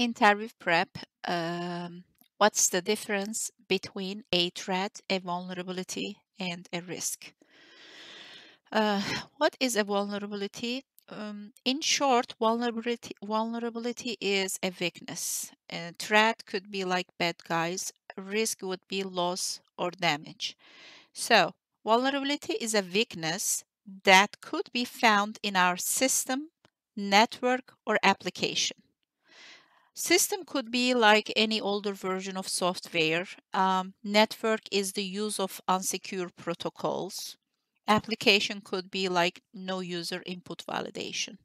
interview prep, um, what's the difference between a threat, a vulnerability, and a risk? Uh, what is a vulnerability? Um, in short, vulnerability vulnerability is a weakness. A threat could be like bad guys. Risk would be loss or damage. So, vulnerability is a weakness that could be found in our system, network, or application. System could be like any older version of software. Um, network is the use of unsecure protocols. Application could be like no user input validation.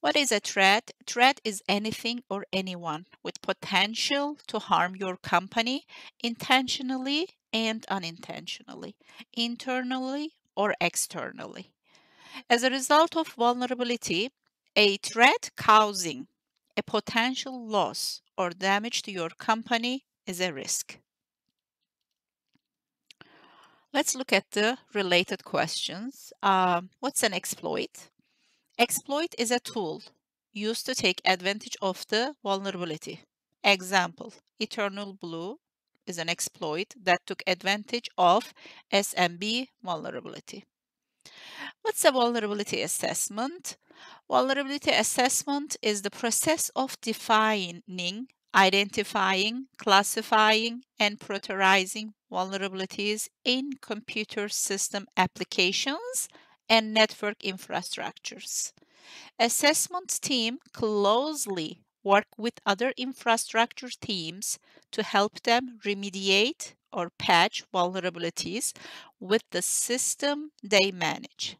What is a threat? Threat is anything or anyone with potential to harm your company intentionally and unintentionally, internally or externally. As a result of vulnerability, a threat causing a potential loss or damage to your company is a risk. Let's look at the related questions. Um, what's an exploit? Exploit is a tool used to take advantage of the vulnerability. Example, Eternal Blue is an exploit that took advantage of SMB vulnerability. What's a vulnerability assessment? Vulnerability assessment is the process of defining, identifying, classifying, and prioritizing vulnerabilities in computer system applications and network infrastructures. Assessment team closely work with other infrastructure teams to help them remediate or patch vulnerabilities with the system they manage.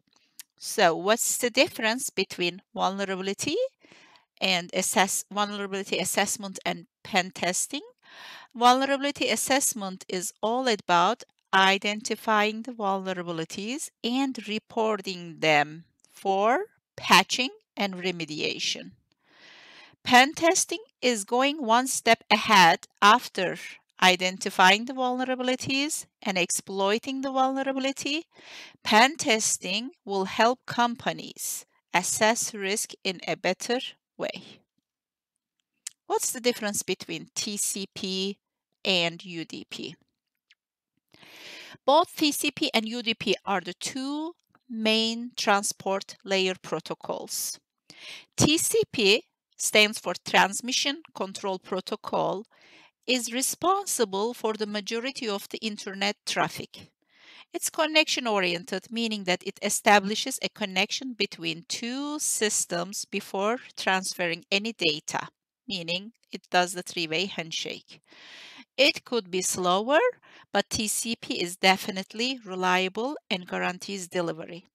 So what's the difference between vulnerability and assess vulnerability assessment and pen testing? Vulnerability assessment is all about identifying the vulnerabilities and reporting them for patching and remediation. Pen testing is going one step ahead after identifying the vulnerabilities and exploiting the vulnerability, pen testing will help companies assess risk in a better way. What's the difference between TCP and UDP? Both TCP and UDP are the two main transport layer protocols. TCP stands for Transmission Control Protocol is responsible for the majority of the internet traffic. It's connection oriented, meaning that it establishes a connection between two systems before transferring any data, meaning it does the three way handshake. It could be slower, but TCP is definitely reliable and guarantees delivery.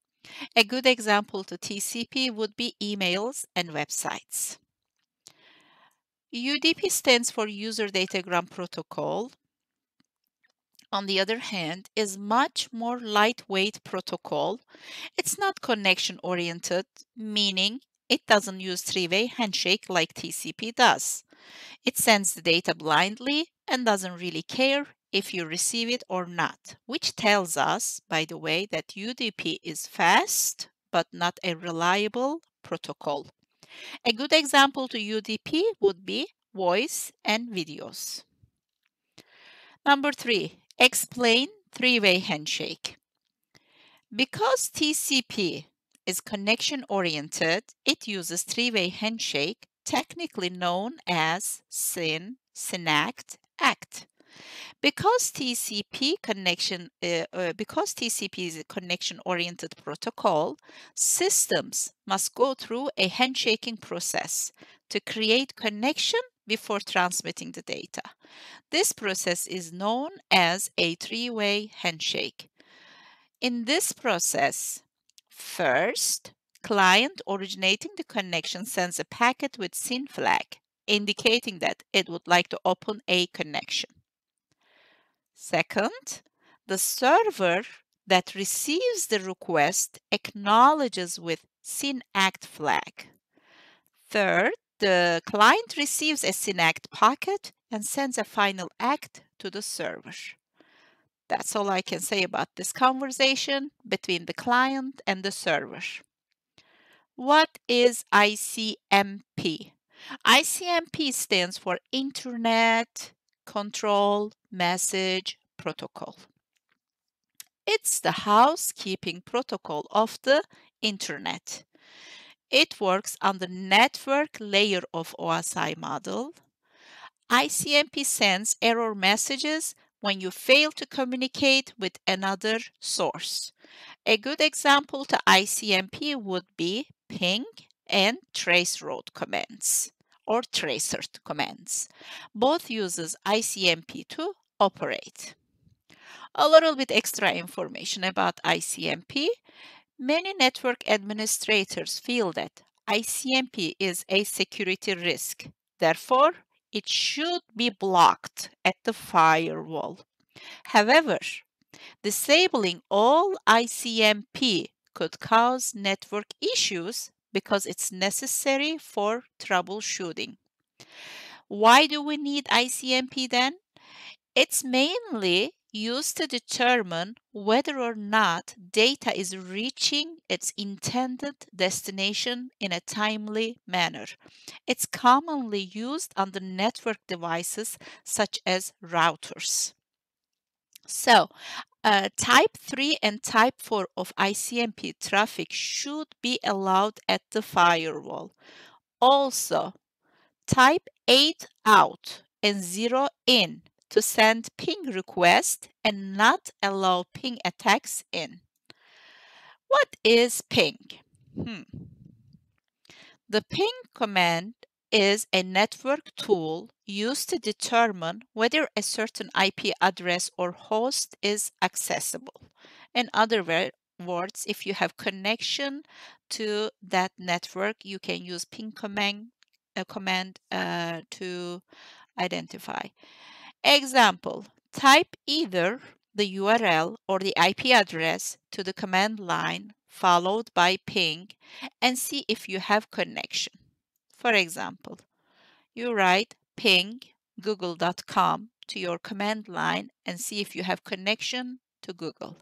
A good example to TCP would be emails and websites. UDP stands for User Datagram Protocol. On the other hand, is much more lightweight protocol. It's not connection oriented, meaning it doesn't use three-way handshake like TCP does. It sends the data blindly and doesn't really care if you receive it or not, which tells us, by the way, that UDP is fast but not a reliable protocol. A good example to UDP would be voice and videos. Number three, explain three-way handshake. Because TCP is connection oriented, it uses three-way handshake, technically known as SYN, SYNACK, ACK. Because TCP connection, uh, uh, because TCP is a connection-oriented protocol, systems must go through a handshaking process to create connection before transmitting the data. This process is known as a three-way handshake. In this process, first, client originating the connection sends a packet with SYN flag, indicating that it would like to open a connection. Second, the server that receives the request acknowledges with SYN-ACK flag. Third, the client receives a SYN-ACK packet and sends a final ACK to the server. That's all I can say about this conversation between the client and the server. What is ICMP? ICMP stands for Internet Control Message Protocol. It's the housekeeping protocol of the Internet. It works on the network layer of OSI model. ICMP sends error messages when you fail to communicate with another source. A good example to ICMP would be ping and traceroute commands or tracert commands. Both uses ICMP to operate. A little bit extra information about ICMP. Many network administrators feel that ICMP is a security risk. Therefore, it should be blocked at the firewall. However, disabling all ICMP could cause network issues because it's necessary for troubleshooting. Why do we need ICMP then? It's mainly used to determine whether or not data is reaching its intended destination in a timely manner. It's commonly used on the network devices such as routers. So, uh, type 3 and type 4 of ICMP traffic should be allowed at the firewall. Also, type 8 out and 0 in to send ping request and not allow ping attacks in. What is ping? Hmm. The ping command is a network tool used to determine whether a certain IP address or host is accessible. In other words, if you have connection to that network, you can use ping command, uh, command uh, to identify. Example, type either the URL or the IP address to the command line followed by ping and see if you have connection. For example, you write ping google.com to your command line and see if you have connection to Google.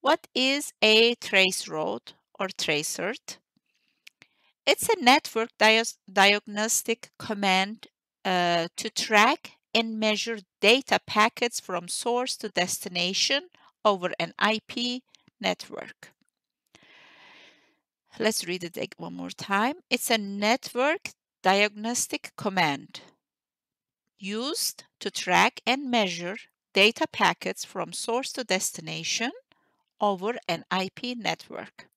What is a traceroute or tracert? It's a network diagnostic command uh, to track and measure data packets from source to destination over an IP network. Let's read it one more time. It's a network diagnostic command used to track and measure data packets from source to destination over an IP network.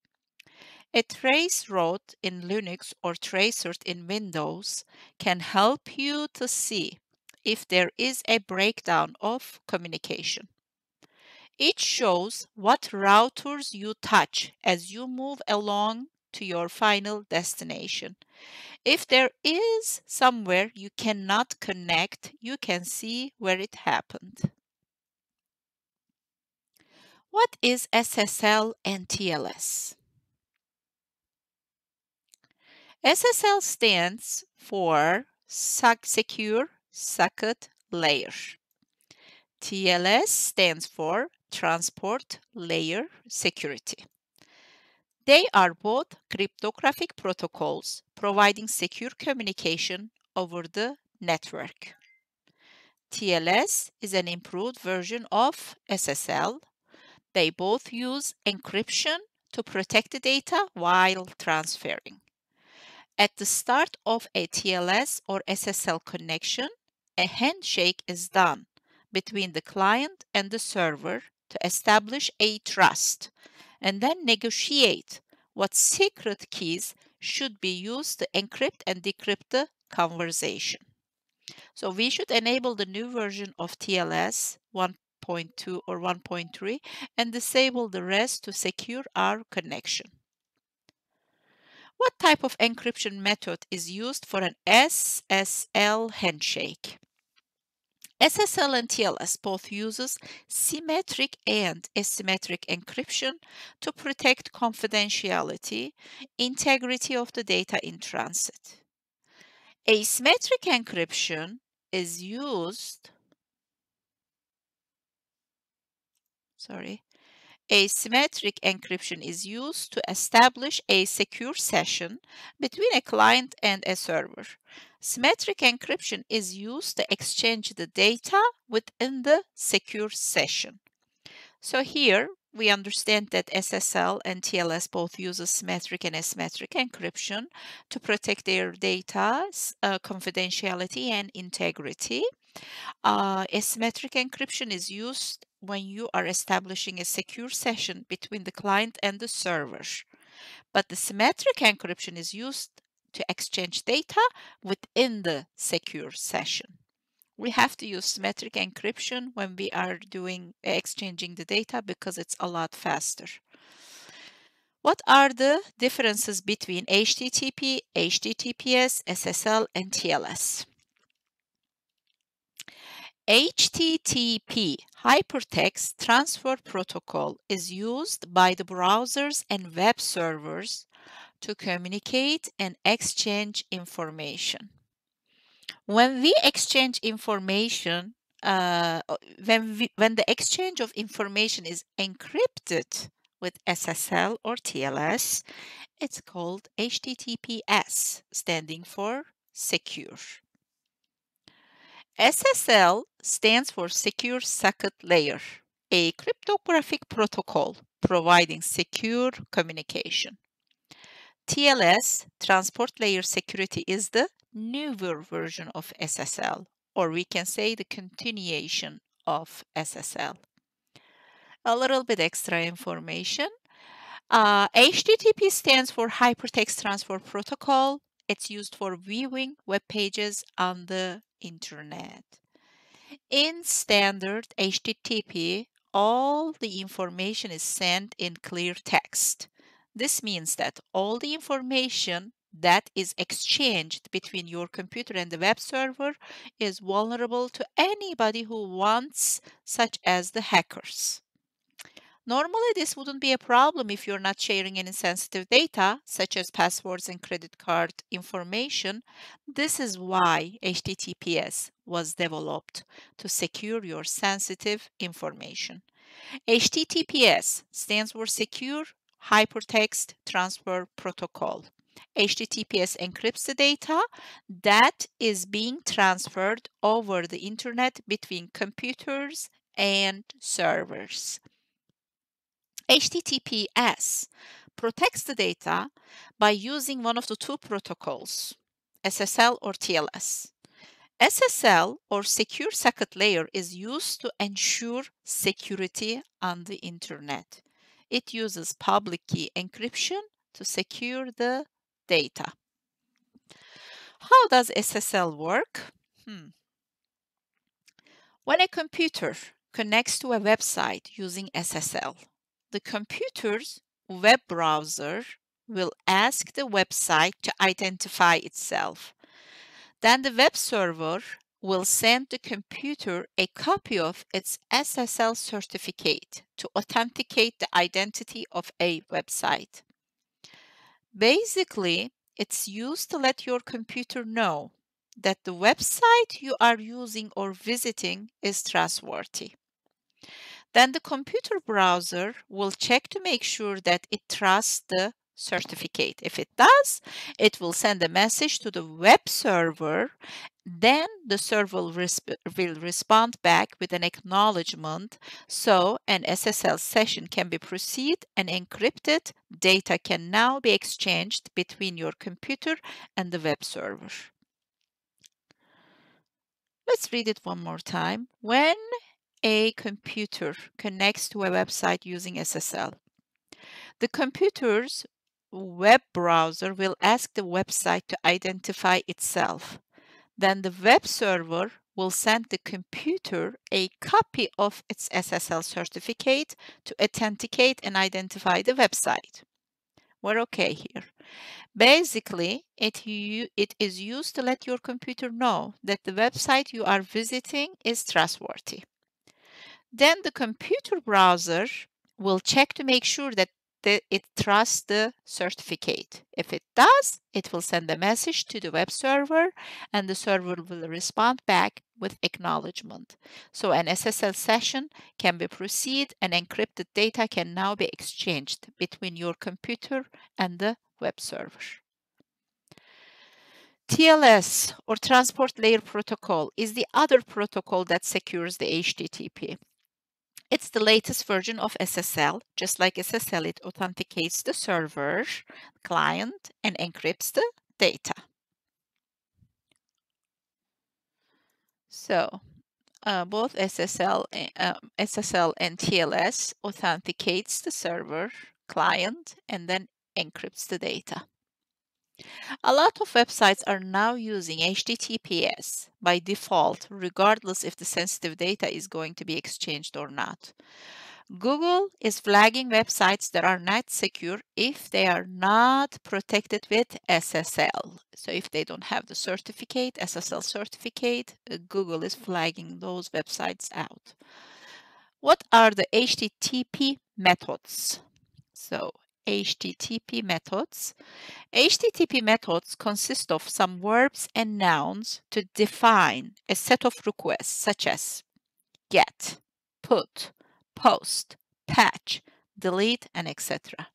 A trace route in Linux or tracert in Windows can help you to see if there is a breakdown of communication. It shows what routers you touch as you move along to your final destination. If there is somewhere you cannot connect, you can see where it happened. What is SSL and TLS? SSL stands for Secure Socket Layer. TLS stands for Transport Layer Security. They are both cryptographic protocols providing secure communication over the network. TLS is an improved version of SSL. They both use encryption to protect the data while transferring. At the start of a TLS or SSL connection, a handshake is done between the client and the server to establish a trust and then negotiate what secret keys should be used to encrypt and decrypt the conversation. So we should enable the new version of TLS 1.2 or 1.3 and disable the rest to secure our connection. What type of encryption method is used for an SSL handshake? SSL and TLS both uses symmetric and asymmetric encryption to protect confidentiality, integrity of the data in transit. Asymmetric encryption is used sorry asymmetric encryption is used to establish a secure session between a client and a server. Symmetric encryption is used to exchange the data within the secure session. So here we understand that SSL and TLS both use symmetric and asymmetric encryption to protect their data's uh, confidentiality and integrity. Uh, asymmetric encryption is used when you are establishing a secure session between the client and the server. But the symmetric encryption is used to exchange data within the secure session we have to use symmetric encryption when we are doing exchanging the data because it's a lot faster. What are the differences between HTTP, HTTPS, SSL, and TLS? HTTP Hypertext Transfer Protocol is used by the browsers and web servers to communicate and exchange information when we exchange information uh, when we, when the exchange of information is encrypted with SSL or TLS, it's called HTTPS, standing for secure. SSL stands for Secure Socket Layer, a cryptographic protocol providing secure communication. TLS, Transport Layer Security, is the newer version of SSL, or we can say the continuation of SSL. A little bit extra information. Uh, HTTP stands for Hypertext Transfer Protocol. It's used for viewing web pages on the internet. In standard HTTP, all the information is sent in clear text. This means that all the information that is exchanged between your computer and the web server is vulnerable to anybody who wants, such as the hackers. Normally, this wouldn't be a problem if you're not sharing any sensitive data, such as passwords and credit card information. This is why HTTPS was developed to secure your sensitive information. HTTPS stands for Secure Hypertext Transfer Protocol. HTTPS encrypts the data that is being transferred over the internet between computers and servers. HTTPS protects the data by using one of the two protocols, SSL or TLS. SSL or Secure Socket Layer is used to ensure security on the internet. It uses public key encryption to secure the data. How does SSL work? Hmm. When a computer connects to a website using SSL, the computer's web browser will ask the website to identify itself. Then the web server will send the computer a copy of its SSL certificate to authenticate the identity of a website. Basically, it's used to let your computer know that the website you are using or visiting is trustworthy. Then the computer browser will check to make sure that it trusts the certificate. If it does, it will send a message to the web server. Then the server will, resp will, respond back with an acknowledgement so an SSL session can be proceed and encrypted data can now be exchanged between your computer and the web server. Let's read it one more time. When a computer connects to a website using SSL, the computer's web browser will ask the website to identify itself. Then the web server will send the computer a copy of its SSL certificate to authenticate and identify the website. We're okay here. Basically, it, it is used to let your computer know that the website you are visiting is trustworthy. Then the computer browser will check to make sure that that it trusts the certificate. If it does, it will send a message to the web server and the server will respond back with acknowledgement. So an SSL session can be proceed and encrypted data can now be exchanged between your computer and the web server. TLS or Transport Layer Protocol is the other protocol that secures the HTTP. It's the latest version of SSL. Just like SSL, it authenticates the server, client, and encrypts the data. So uh, both SSL, uh, SSL and TLS authenticates the server, client, and then encrypts the data. A lot of websites are now using HTTPS by default, regardless if the sensitive data is going to be exchanged or not. Google is flagging websites that are not secure if they are not protected with SSL. So if they don't have the certificate, SSL certificate, uh, Google is flagging those websites out. What are the HTTP methods? So HTTP methods. HTTP methods consist of some verbs and nouns to define a set of requests such as get, put, post, patch, delete, and etc.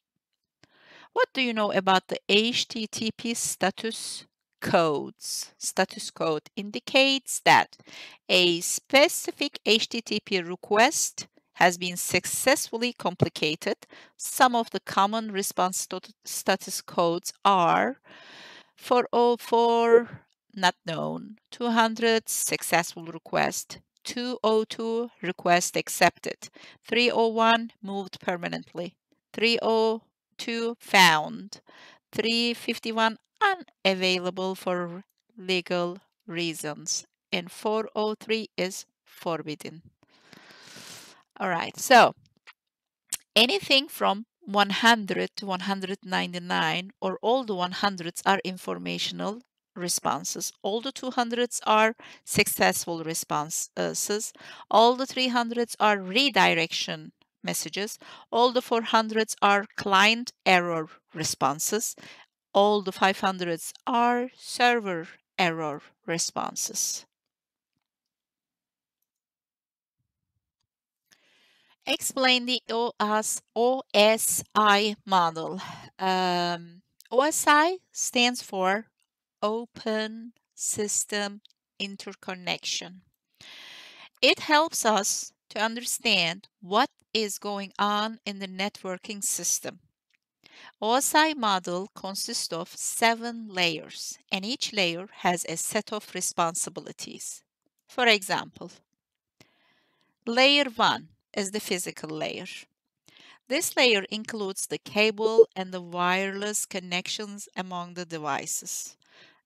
What do you know about the HTTP status codes? Status code indicates that a specific HTTP request has been successfully complicated. Some of the common response status codes are 404 not known, 200 successful request, 202 request accepted, 301 moved permanently, 302 found, 351 unavailable for legal reasons, and 403 is forbidden. All right, so anything from 100 to 199 or all the 100s are informational responses. All the 200s are successful responses. All the 300s are redirection messages. All the 400s are client error responses. All the 500s are server error responses. Explain the OS, OSI model. Um, OSI stands for Open System Interconnection. It helps us to understand what is going on in the networking system. OSI model consists of seven layers, and each layer has a set of responsibilities. For example, Layer 1 is the physical layer. This layer includes the cable and the wireless connections among the devices.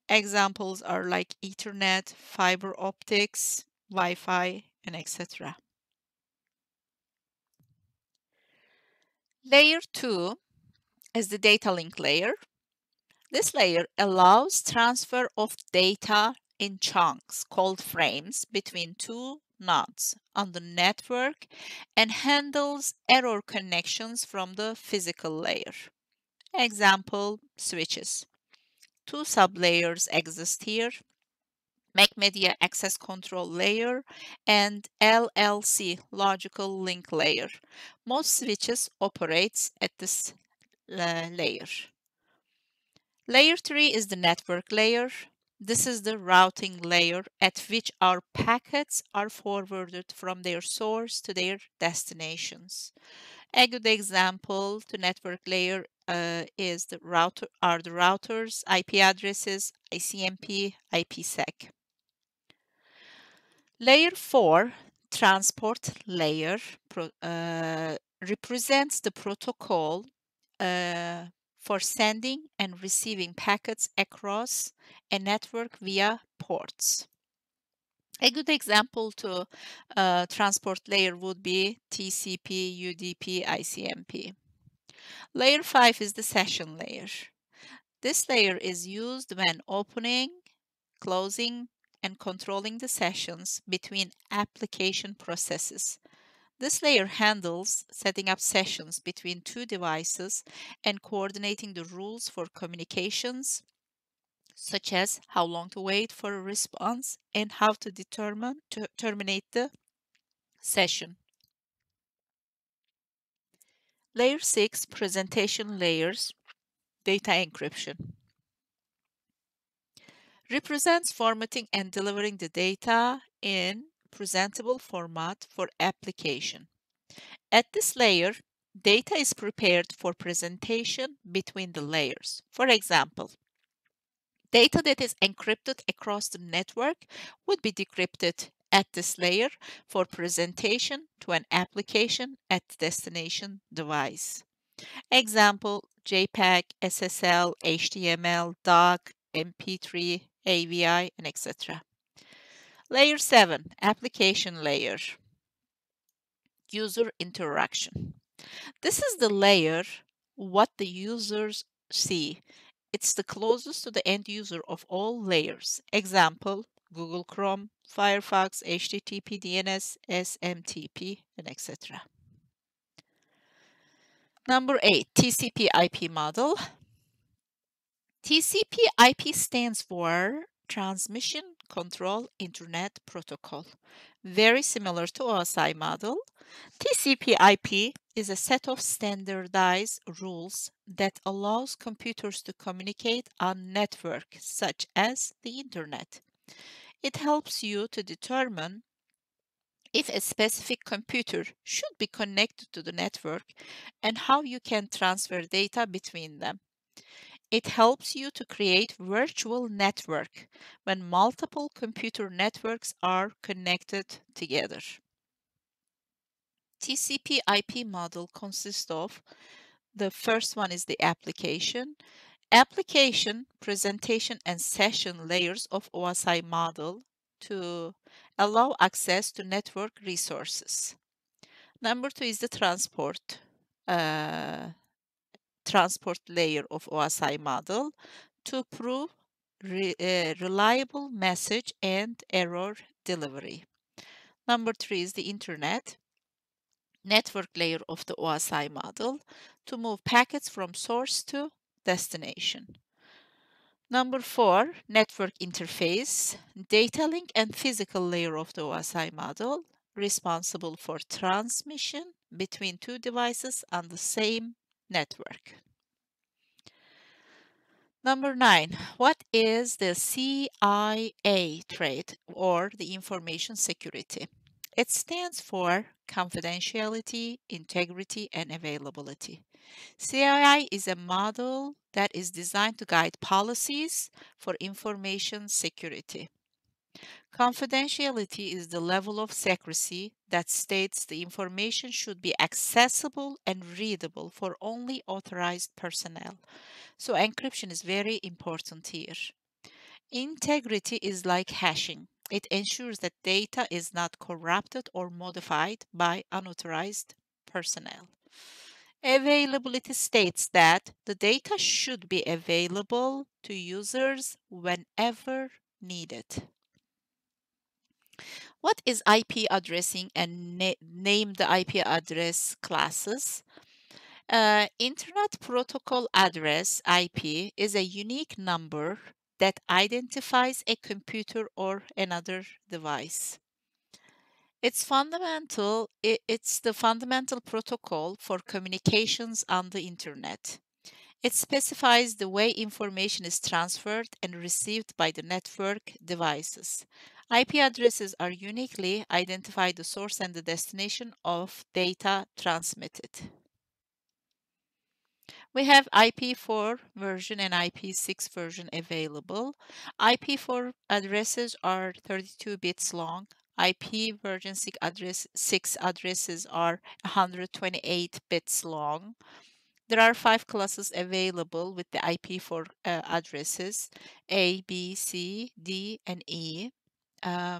Examples are like Ethernet, fiber optics, Wi-Fi, and etc. Layer 2 is the data link layer. This layer allows transfer of data in chunks called frames between two nodes on the network and handles error connections from the physical layer. Example, switches. Two sublayers exist here, MAC Media Access Control Layer and LLC Logical Link Layer. Most switches operates at this uh, layer. Layer 3 is the network layer. This is the routing layer at which our packets are forwarded from their source to their destinations. A good example to network layer uh, is the router are the routers, IP addresses, ICMP, IPsec. Layer 4, transport layer, pro, uh, represents the protocol uh, for sending and receiving packets across a network via ports. A good example to uh, transport layer would be TCP, UDP, ICMP. Layer 5 is the session layer. This layer is used when opening, closing, and controlling the sessions between application processes. This layer handles setting up sessions between two devices and coordinating the rules for communications, such as how long to wait for a response and how to determine to terminate the session. Layer 6 presentation layers data encryption represents formatting and delivering the data in presentable format for application. At this layer, data is prepared for presentation between the layers. For example, data that is encrypted across the network would be decrypted at this layer for presentation to an application at destination device. Example, JPEG, SSL, HTML, doc, MP3, AVI, and etc. Layer 7, application layer. User interaction. This is the layer what the users see. It's the closest to the end user of all layers. Example, Google Chrome, Firefox, HTTP, DNS, SMTP, and etc. Number 8, TCP IP model. TCP IP stands for Transmission Control Internet Protocol. Very similar to OSI model, TCP IP is a set of standardized rules that allows computers to communicate on network such as the internet. It helps you to determine if a specific computer should be connected to the network and how you can transfer data between them. It helps you to create virtual network when multiple computer networks are connected together. TCP IP model consists of the first one is the application, application, presentation, and session layers of OSI model to allow access to network resources. Number two is the transport uh, transport layer of OSI model to prove re, uh, reliable message and error delivery. Number three is the internet network layer of the OSI model to move packets from source to destination. Number four, network interface, data link and physical layer of the OSI model responsible for transmission between two devices on the same network. Number nine, what is the CIA triad or the information security? It stands for confidentiality, integrity, and availability. CII is a model that is designed to guide policies for information security. Confidentiality is the level of secrecy that states the information should be accessible and readable for only authorized personnel. So encryption is very important here. Integrity is like hashing. It ensures that data is not corrupted or modified by unauthorized personnel. Availability states that the data should be available to users whenever needed. What is IP addressing and na name the IP address classes? Uh, Internet Protocol Address IP is a unique number that identifies a computer or another device. It's fundamental, it's the fundamental protocol for communications on the internet. It specifies the way information is transferred and received by the network devices. IP addresses are uniquely identify the source and the destination of data transmitted. We have IP4 version and IP6 version available. IP4 addresses are 32 bits long. IP version 6, address, 6 addresses are 128 bits long. There are five classes available with the IP4 uh, addresses A, B, C, D, and E. Uh,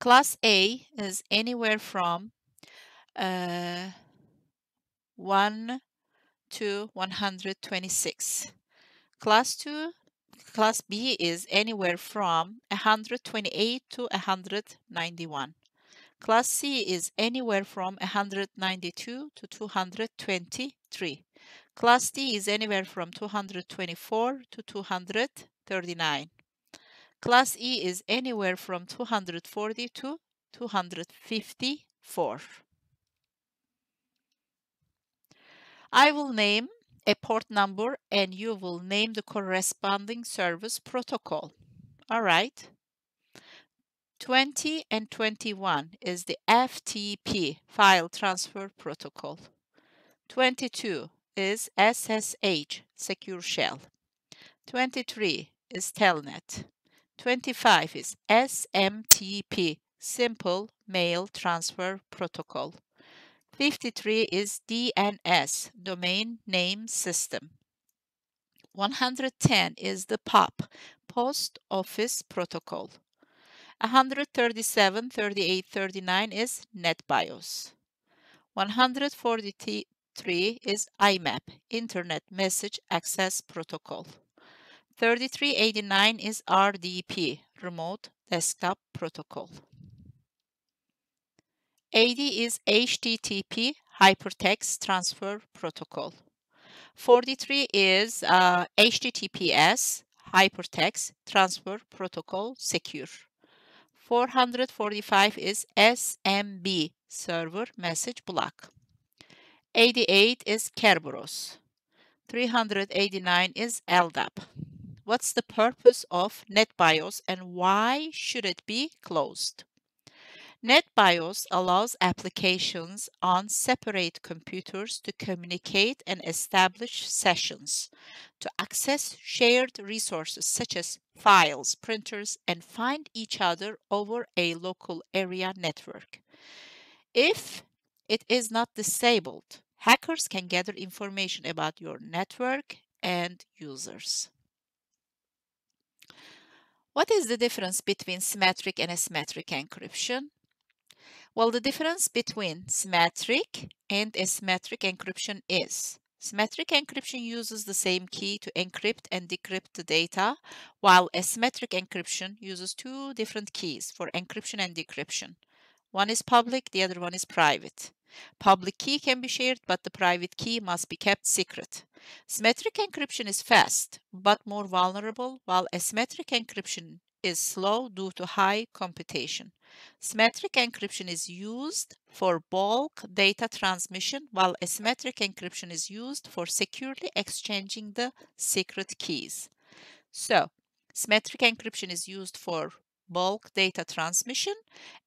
class A is anywhere from uh, 1 to 126. Class 2, Class B is anywhere from 128 to 191. Class C is anywhere from 192 to 223. Class D is anywhere from 224 to 239. Class E is anywhere from 240 to 254. I will name a port number and you will name the corresponding service protocol. All right. 20 and 21 is the FTP file transfer protocol. 22 is SSH secure shell. 23 is Telnet. 25 is SMTP simple mail transfer protocol. 53 is DNS domain name system. 110 is the POP post office protocol. 137, 38, 39 is NetBIOS. 143 is IMAP, Internet Message Access Protocol. 3389 is RDP, Remote Desktop Protocol. 80 is HTTP, Hypertext Transfer Protocol. 43 is uh, HTTPS, Hypertext Transfer Protocol Secure. 445 is SMB, Server Message Block. 88 is Kerberos. 389 is LDAP. What's the purpose of NetBIOS and why should it be closed? NetBIOS allows applications on separate computers to communicate and establish sessions, to access shared resources such as files, printers, and find each other over a local area network. If it is not disabled, hackers can gather information about your network and users. What is the difference between symmetric and asymmetric encryption? Well, the difference between symmetric and asymmetric encryption is Symmetric encryption uses the same key to encrypt and decrypt the data, while asymmetric encryption uses two different keys for encryption and decryption. One is public, the other one is private. Public key can be shared, but the private key must be kept secret. Symmetric encryption is fast, but more vulnerable, while asymmetric encryption is slow due to high computation. Symmetric encryption is used for bulk data transmission, while asymmetric encryption is used for securely exchanging the secret keys. So, symmetric encryption is used for bulk data transmission.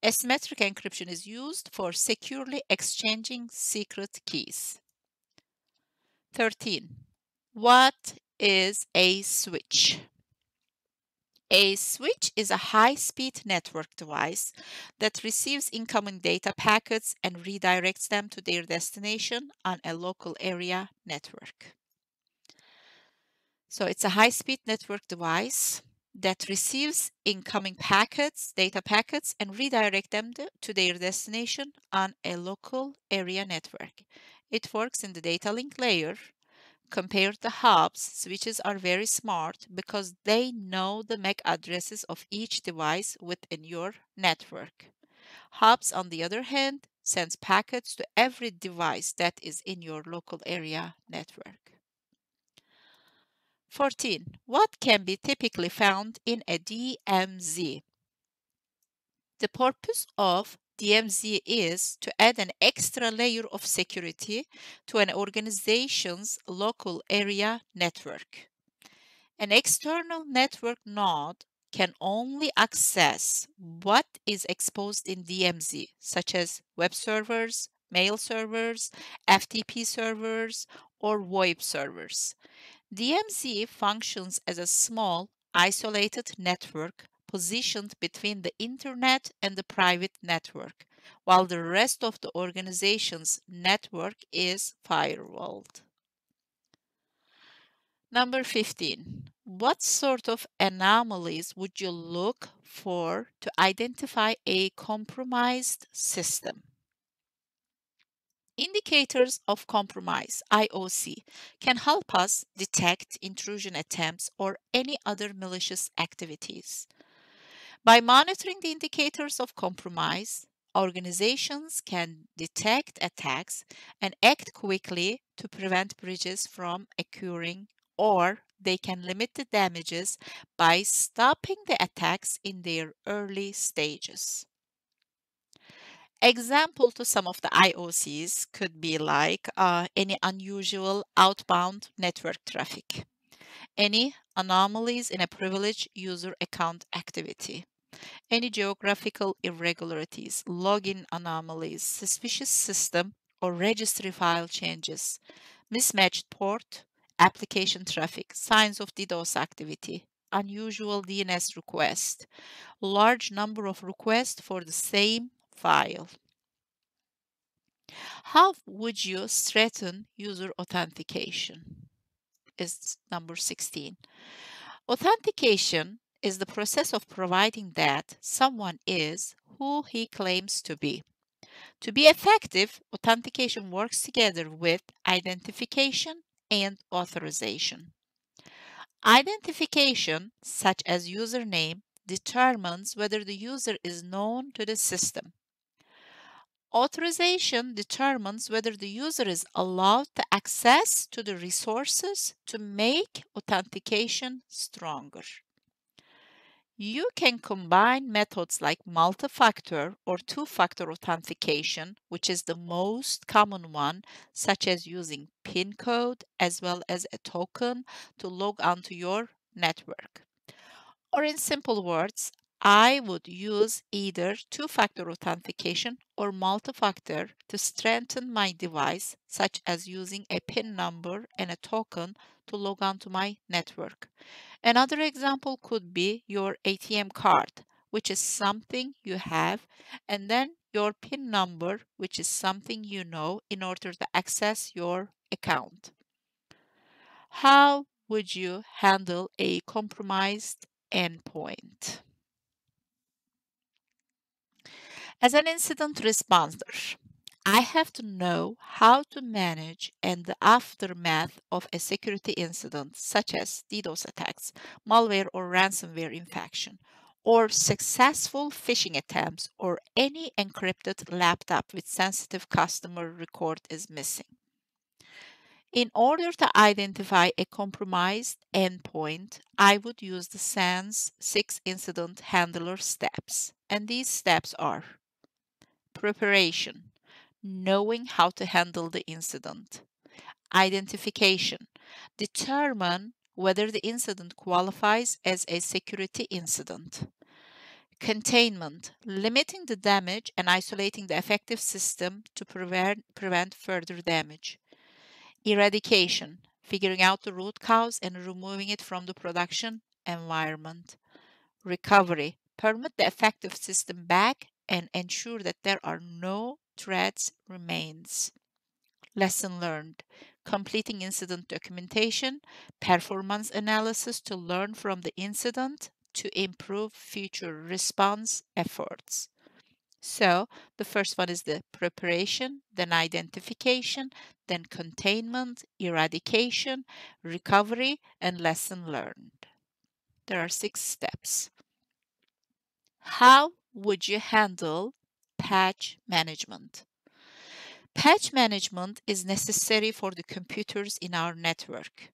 Asymmetric encryption is used for securely exchanging secret keys. 13. What is a switch? A switch is a high-speed network device that receives incoming data packets and redirects them to their destination on a local area network. So it's a high-speed network device that receives incoming packets, data packets, and redirect them to their destination on a local area network. It works in the data link layer. Compared to hubs, switches are very smart because they know the MAC addresses of each device within your network. Hubs, on the other hand, sends packets to every device that is in your local area network. 14. What can be typically found in a DMZ? The purpose of DMZ is to add an extra layer of security to an organization's local area network. An external network node can only access what is exposed in DMZ, such as web servers, mail servers, FTP servers, or VoIP servers. DMZ functions as a small, isolated network positioned between the internet and the private network, while the rest of the organization's network is firewalled. Number 15. What sort of anomalies would you look for to identify a compromised system? Indicators of compromise, IOC, can help us detect intrusion attempts or any other malicious activities. By monitoring the indicators of compromise, organizations can detect attacks and act quickly to prevent breaches from occurring, or they can limit the damages by stopping the attacks in their early stages. Example to some of the IOCs could be like uh, any unusual outbound network traffic, any anomalies in a privileged user account activity, any geographical irregularities, login anomalies, suspicious system or registry file changes, mismatched port, application traffic, signs of DDoS activity, unusual DNS request, large number of requests for the same file. How would you strengthen user authentication? Is number 16. Authentication is the process of providing that someone is who he claims to be. To be effective, authentication works together with identification and authorization. Identification, such as username, determines whether the user is known to the system. Authorization determines whether the user is allowed the access to the resources to make authentication stronger. You can combine methods like multi-factor or two-factor authentication, which is the most common one, such as using PIN code as well as a token to log onto your network. Or in simple words, I would use either two-factor authentication or multi-factor to strengthen my device, such as using a PIN number and a token to log on to my network. Another example could be your ATM card, which is something you have, and then your PIN number, which is something you know in order to access your account. How would you handle a compromised endpoint? As an incident responder, I have to know how to manage and the aftermath of a security incident such as DDoS attacks, malware or ransomware infection, or successful phishing attempts or any encrypted laptop with sensitive customer record is missing. In order to identify a compromised endpoint, I would use the SANS 6 incident handler steps. And these steps are preparation, knowing how to handle the incident. Identification. Determine whether the incident qualifies as a security incident. Containment. Limiting the damage and isolating the effective system to prevent, prevent further damage. Eradication. Figuring out the root cause and removing it from the production environment. Recovery. Permit the effective system back and ensure that there are no threats remains. Lesson learned. Completing incident documentation, performance analysis to learn from the incident to improve future response efforts. So the first one is the preparation, then identification, then containment, eradication, recovery, and lesson learned. There are six steps. How would you handle patch management. Patch management is necessary for the computers in our network.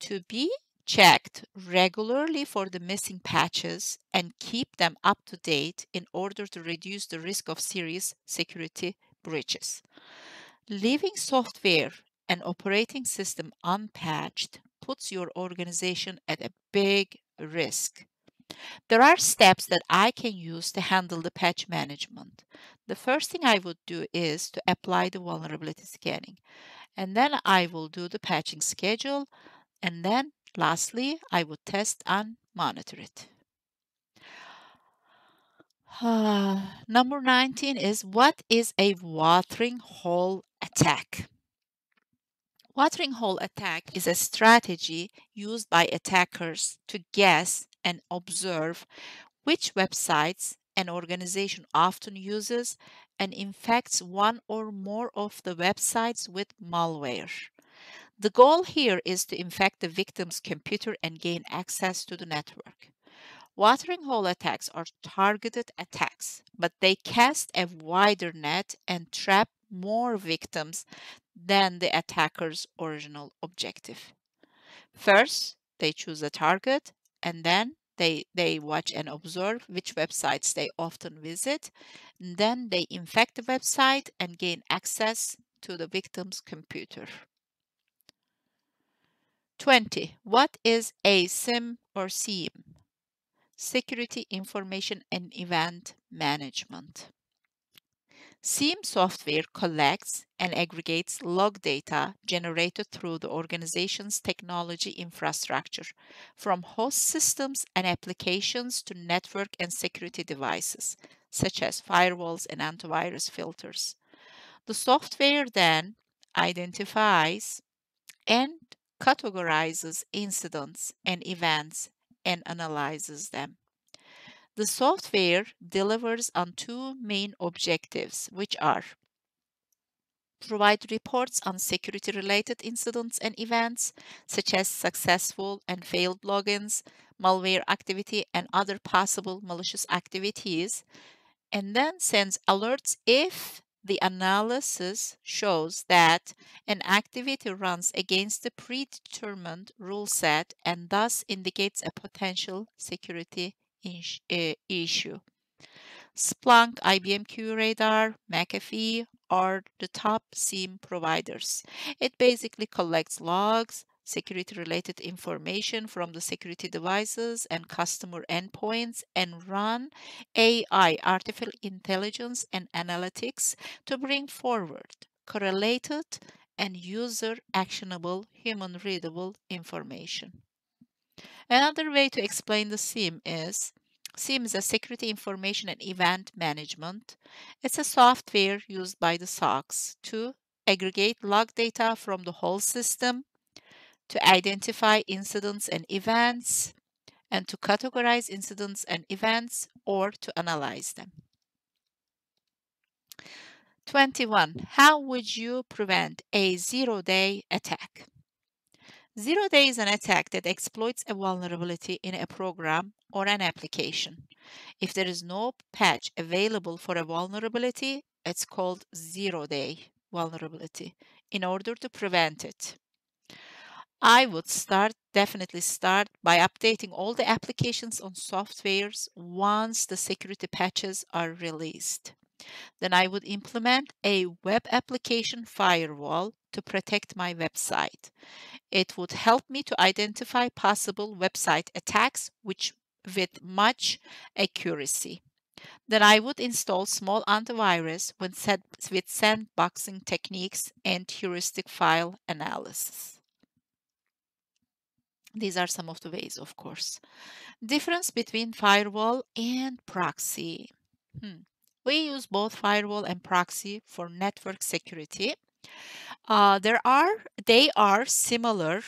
To be checked regularly for the missing patches and keep them up to date in order to reduce the risk of serious security breaches. Leaving software and operating system unpatched puts your organization at a big risk. There are steps that I can use to handle the patch management. The first thing I would do is to apply the vulnerability scanning. And then I will do the patching schedule. And then lastly, I would test and monitor it. Uh, number 19 is what is a watering hole attack? Watering hole attack is a strategy used by attackers to guess and observe which websites an organization often uses and infects one or more of the websites with malware. The goal here is to infect the victim's computer and gain access to the network. Watering hole attacks are targeted attacks, but they cast a wider net and trap more victims than the attacker's original objective. First, they choose a target and then they, they watch and observe which websites they often visit. And then they infect the website and gain access to the victim's computer. 20. What is a SIEM or SIEM? Security Information and Event Management. SIEM software collects and aggregates log data generated through the organization's technology infrastructure, from host systems and applications to network and security devices, such as firewalls and antivirus filters. The software then identifies and categorizes incidents and events and analyzes them. The software delivers on two main objectives, which are provide reports on security related incidents and events, such as successful and failed logins, malware activity, and other possible malicious activities, and then sends alerts if the analysis shows that an activity runs against the predetermined rule set and thus indicates a potential security issue. Splunk, IBM QRadar, McAfee are the top SIEM providers. It basically collects logs, security related information from the security devices and customer endpoints and run AI, artificial intelligence and analytics to bring forward correlated and user actionable human readable information. Another way to explain the SIEM is SIEM is a security information and event management. It's a software used by the SOCs to aggregate log data from the whole system, to identify incidents and events, and to categorize incidents and events or to analyze them. 21. How would you prevent a zero-day attack? Zero day is an attack that exploits a vulnerability in a program or an application. If there is no patch available for a vulnerability, it's called zero day vulnerability in order to prevent it. I would start, definitely start by updating all the applications on softwares once the security patches are released. Then I would implement a web application firewall to protect my website. It would help me to identify possible website attacks which with much accuracy. Then I would install small antivirus with sandboxing techniques and heuristic file analysis. These are some of the ways, of course. Difference between firewall and proxy. Hmm. We use both firewall and proxy for network security. Uh, there are they are similar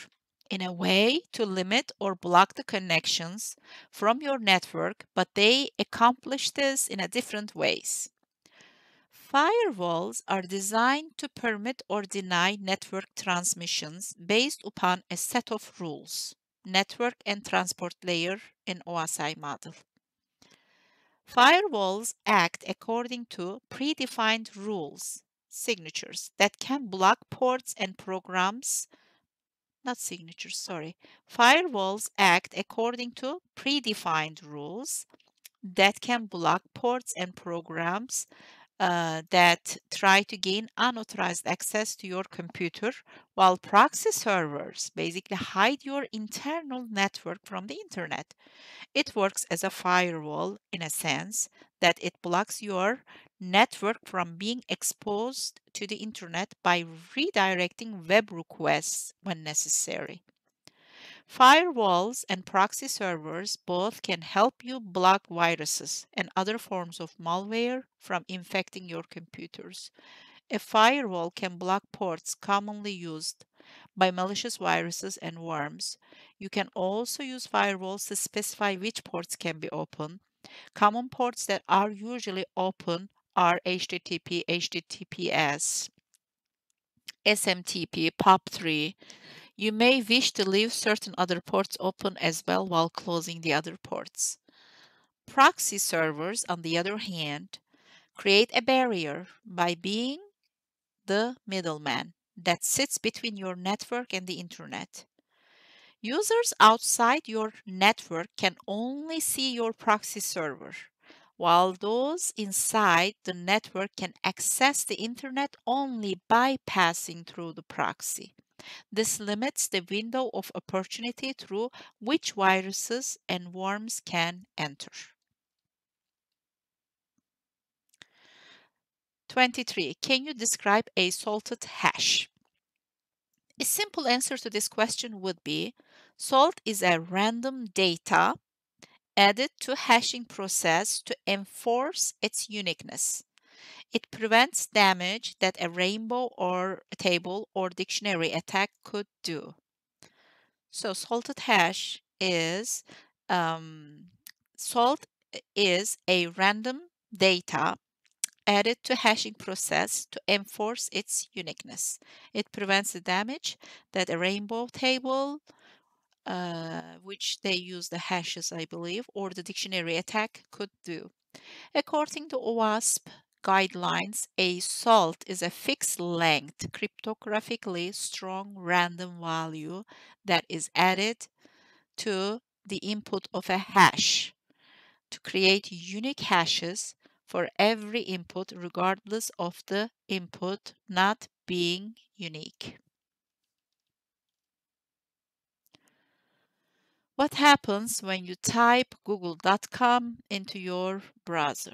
in a way to limit or block the connections from your network, but they accomplish this in a different ways. Firewalls are designed to permit or deny network transmissions based upon a set of rules, network and transport layer in OSI model. Firewalls act according to predefined rules, signatures, that can block ports and programs. Not signatures, sorry. Firewalls act according to predefined rules that can block ports and programs uh, that try to gain unauthorized access to your computer, while proxy servers basically hide your internal network from the internet. It works as a firewall in a sense that it blocks your network from being exposed to the internet by redirecting web requests when necessary. Firewalls and proxy servers both can help you block viruses and other forms of malware from infecting your computers. A firewall can block ports commonly used by malicious viruses and worms. You can also use firewalls to specify which ports can be open. Common ports that are usually open are HTTP, HTTPS, SMTP, POP3, you may wish to leave certain other ports open as well while closing the other ports. Proxy servers, on the other hand, create a barrier by being the middleman that sits between your network and the internet. Users outside your network can only see your proxy server, while those inside the network can access the internet only by passing through the proxy. This limits the window of opportunity through which viruses and worms can enter. 23. Can you describe a salted hash? A simple answer to this question would be salt is a random data added to hashing process to enforce its uniqueness. It prevents damage that a rainbow or a table or dictionary attack could do. So salted hash is um, salt is a random data added to hashing process to enforce its uniqueness. It prevents the damage that a rainbow table, uh, which they use the hashes, I believe, or the dictionary attack could do. According to OWASP guidelines, a salt is a fixed length, cryptographically strong random value that is added to the input of a hash to create unique hashes for every input regardless of the input not being unique. What happens when you type google.com into your browser?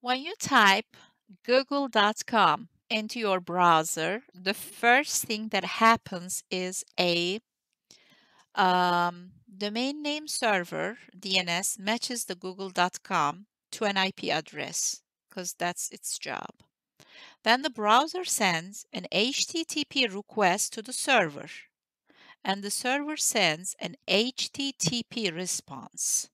When you type google.com into your browser, the first thing that happens is a um, domain name server DNS matches the google.com to an IP address because that's its job. Then the browser sends an HTTP request to the server and the server sends an HTTP response.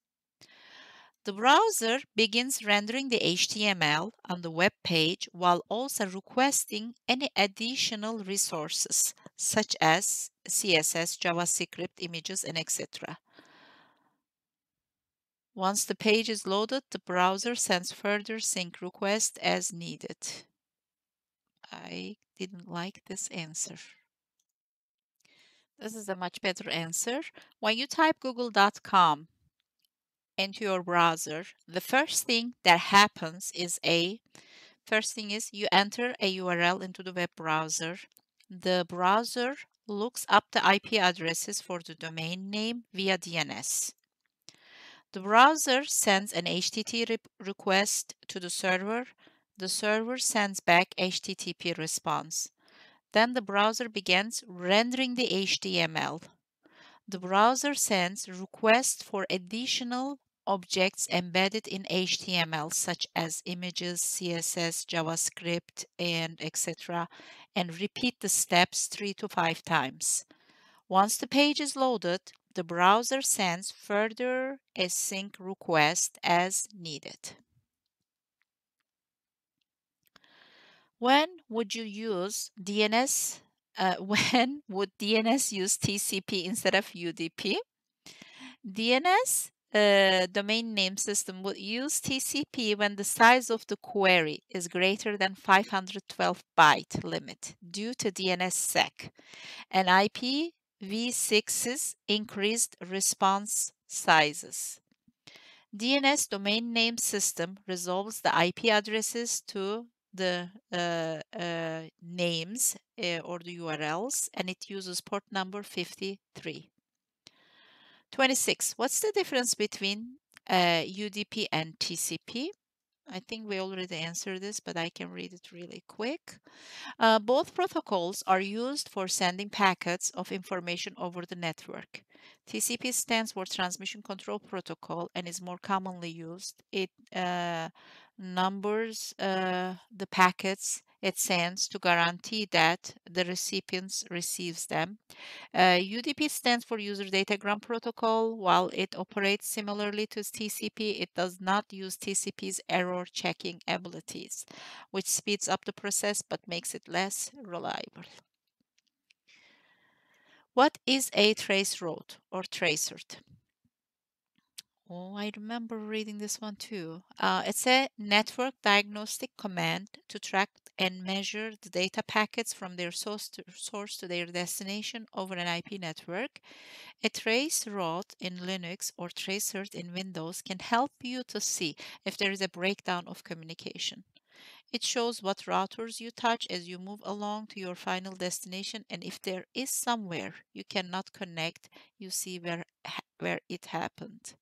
The browser begins rendering the HTML on the web page while also requesting any additional resources such as CSS, JavaScript, images, and etc. Once the page is loaded, the browser sends further sync requests as needed. I didn't like this answer. This is a much better answer. When you type google.com into your browser, the first thing that happens is a first thing is you enter a URL into the web browser. The browser looks up the IP addresses for the domain name via DNS. The browser sends an HTTP re request to the server. The server sends back HTTP response. Then the browser begins rendering the HTML. The browser sends requests for additional objects embedded in HTML such as images, CSS, JavaScript, and etc. and repeat the steps three to five times. Once the page is loaded, the browser sends further async request as needed. When would you use DNS? Uh, when would DNS use TCP instead of UDP? DNS uh, domain name system would use TCP when the size of the query is greater than 512 byte limit due to DNSSEC and IPv6's increased response sizes. DNS domain name system resolves the IP addresses to the uh, uh, names uh, or the URLs and it uses port number 53. 26. What's the difference between uh, UDP and TCP? I think we already answered this, but I can read it really quick. Uh, both protocols are used for sending packets of information over the network. TCP stands for Transmission Control Protocol and is more commonly used. It uh, numbers uh, the packets it sends to guarantee that the recipient receives them. Uh, UDP stands for User Datagram Protocol. While it operates similarly to TCP, it does not use TCP's error checking abilities, which speeds up the process but makes it less reliable. What is a trace route or tracert? Oh, I remember reading this one too. Uh, it's a network diagnostic command to track and measure the data packets from their source to, source to their destination over an IP network. A trace route in Linux or tracert in Windows can help you to see if there is a breakdown of communication. It shows what routers you touch as you move along to your final destination and if there is somewhere you cannot connect, you see where, where it happened.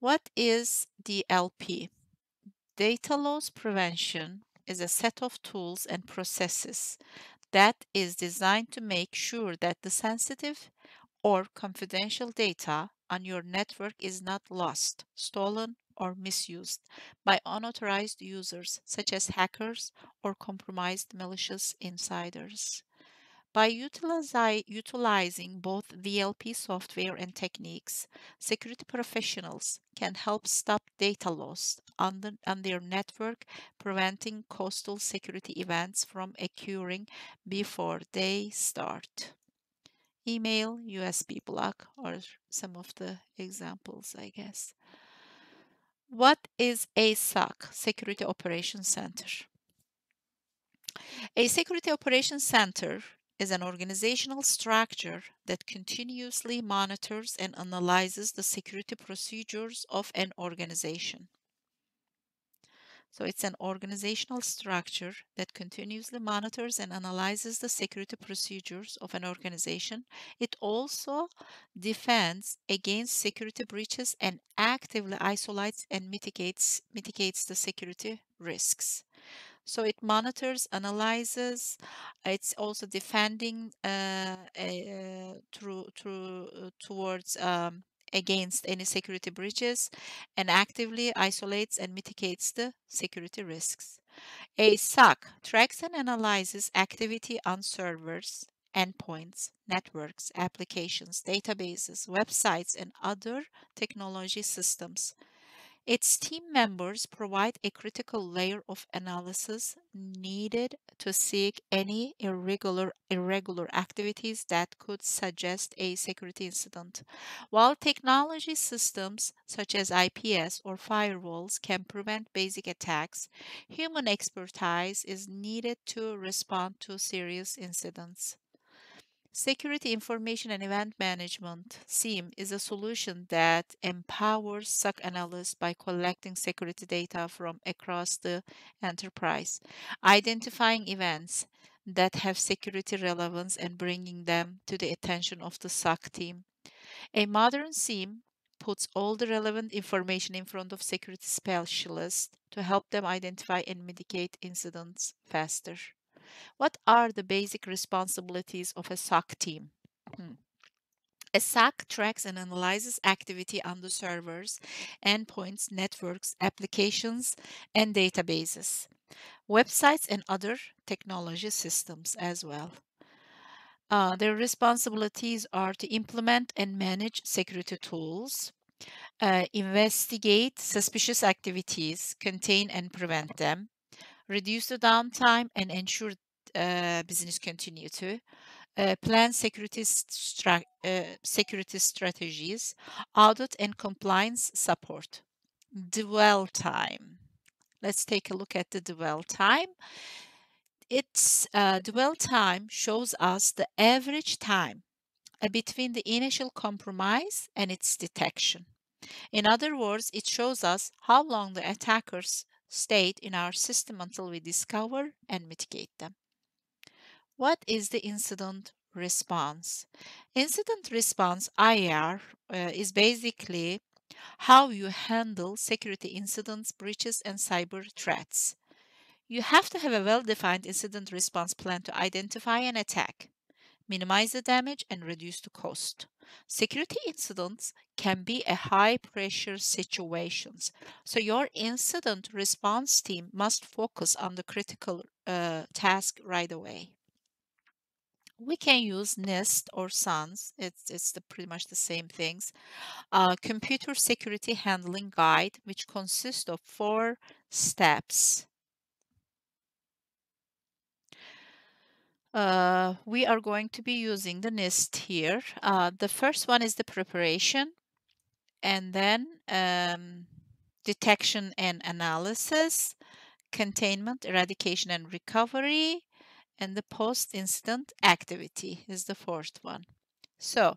What is DLP? Data loss prevention is a set of tools and processes that is designed to make sure that the sensitive or confidential data on your network is not lost, stolen, or misused by unauthorized users such as hackers or compromised malicious insiders. By utilizing both DLP software and techniques, security professionals can help stop data loss on, the, on their network, preventing coastal security events from occurring before they start. Email, USB block are some of the examples, I guess. What is a SOC, Security Operations Center? A Security Operations Center is an organizational structure that continuously monitors and analyzes the security procedures of an organization. So it's an organizational structure that continuously monitors and analyzes the security procedures of an organization. It also defends against security breaches and actively isolates and mitigates mitigates the security risks. So it monitors, analyzes. It's also defending uh, uh, through through uh, towards um, against any security breaches and actively isolates and mitigates the security risks. A SOC tracks and analyzes activity on servers, endpoints, networks, applications, databases, websites, and other technology systems its team members provide a critical layer of analysis needed to seek any irregular, irregular activities that could suggest a security incident. While technology systems such as IPS or firewalls can prevent basic attacks, human expertise is needed to respond to serious incidents. Security Information and Event Management, SIEM, is a solution that empowers SOC analysts by collecting security data from across the enterprise, identifying events that have security relevance and bringing them to the attention of the SOC team. A modern SIEM puts all the relevant information in front of security specialists to help them identify and mitigate incidents faster. What are the basic responsibilities of a SOC team? Hmm. A SOC tracks and analyzes activity on the servers, endpoints, networks, applications, and databases, websites, and other technology systems as well. Uh, their responsibilities are to implement and manage security tools, uh, investigate suspicious activities, contain and prevent them, reduce the downtime and ensure uh, business continuity, uh, plan security, stra uh, security strategies, audit and compliance support. Dwell time. Let's take a look at the dwell time. Its uh, dwell time shows us the average time uh, between the initial compromise and its detection. In other words, it shows us how long the attackers state in our system until we discover and mitigate them. What is the incident response? Incident response IR uh, is basically how you handle security incidents, breaches, and cyber threats. You have to have a well-defined incident response plan to identify an attack, minimize the damage, and reduce the cost. Security incidents can be a high pressure situations. So your incident response team must focus on the critical uh, task right away. We can use NIST or SANS. It's, it's the, pretty much the same things. Uh, computer Security Handling Guide, which consists of four steps. Uh, we are going to be using the NIST here. Uh, the first one is the preparation, and then um, detection and analysis, containment, eradication, and recovery, and the post-incident activity is the fourth one. So,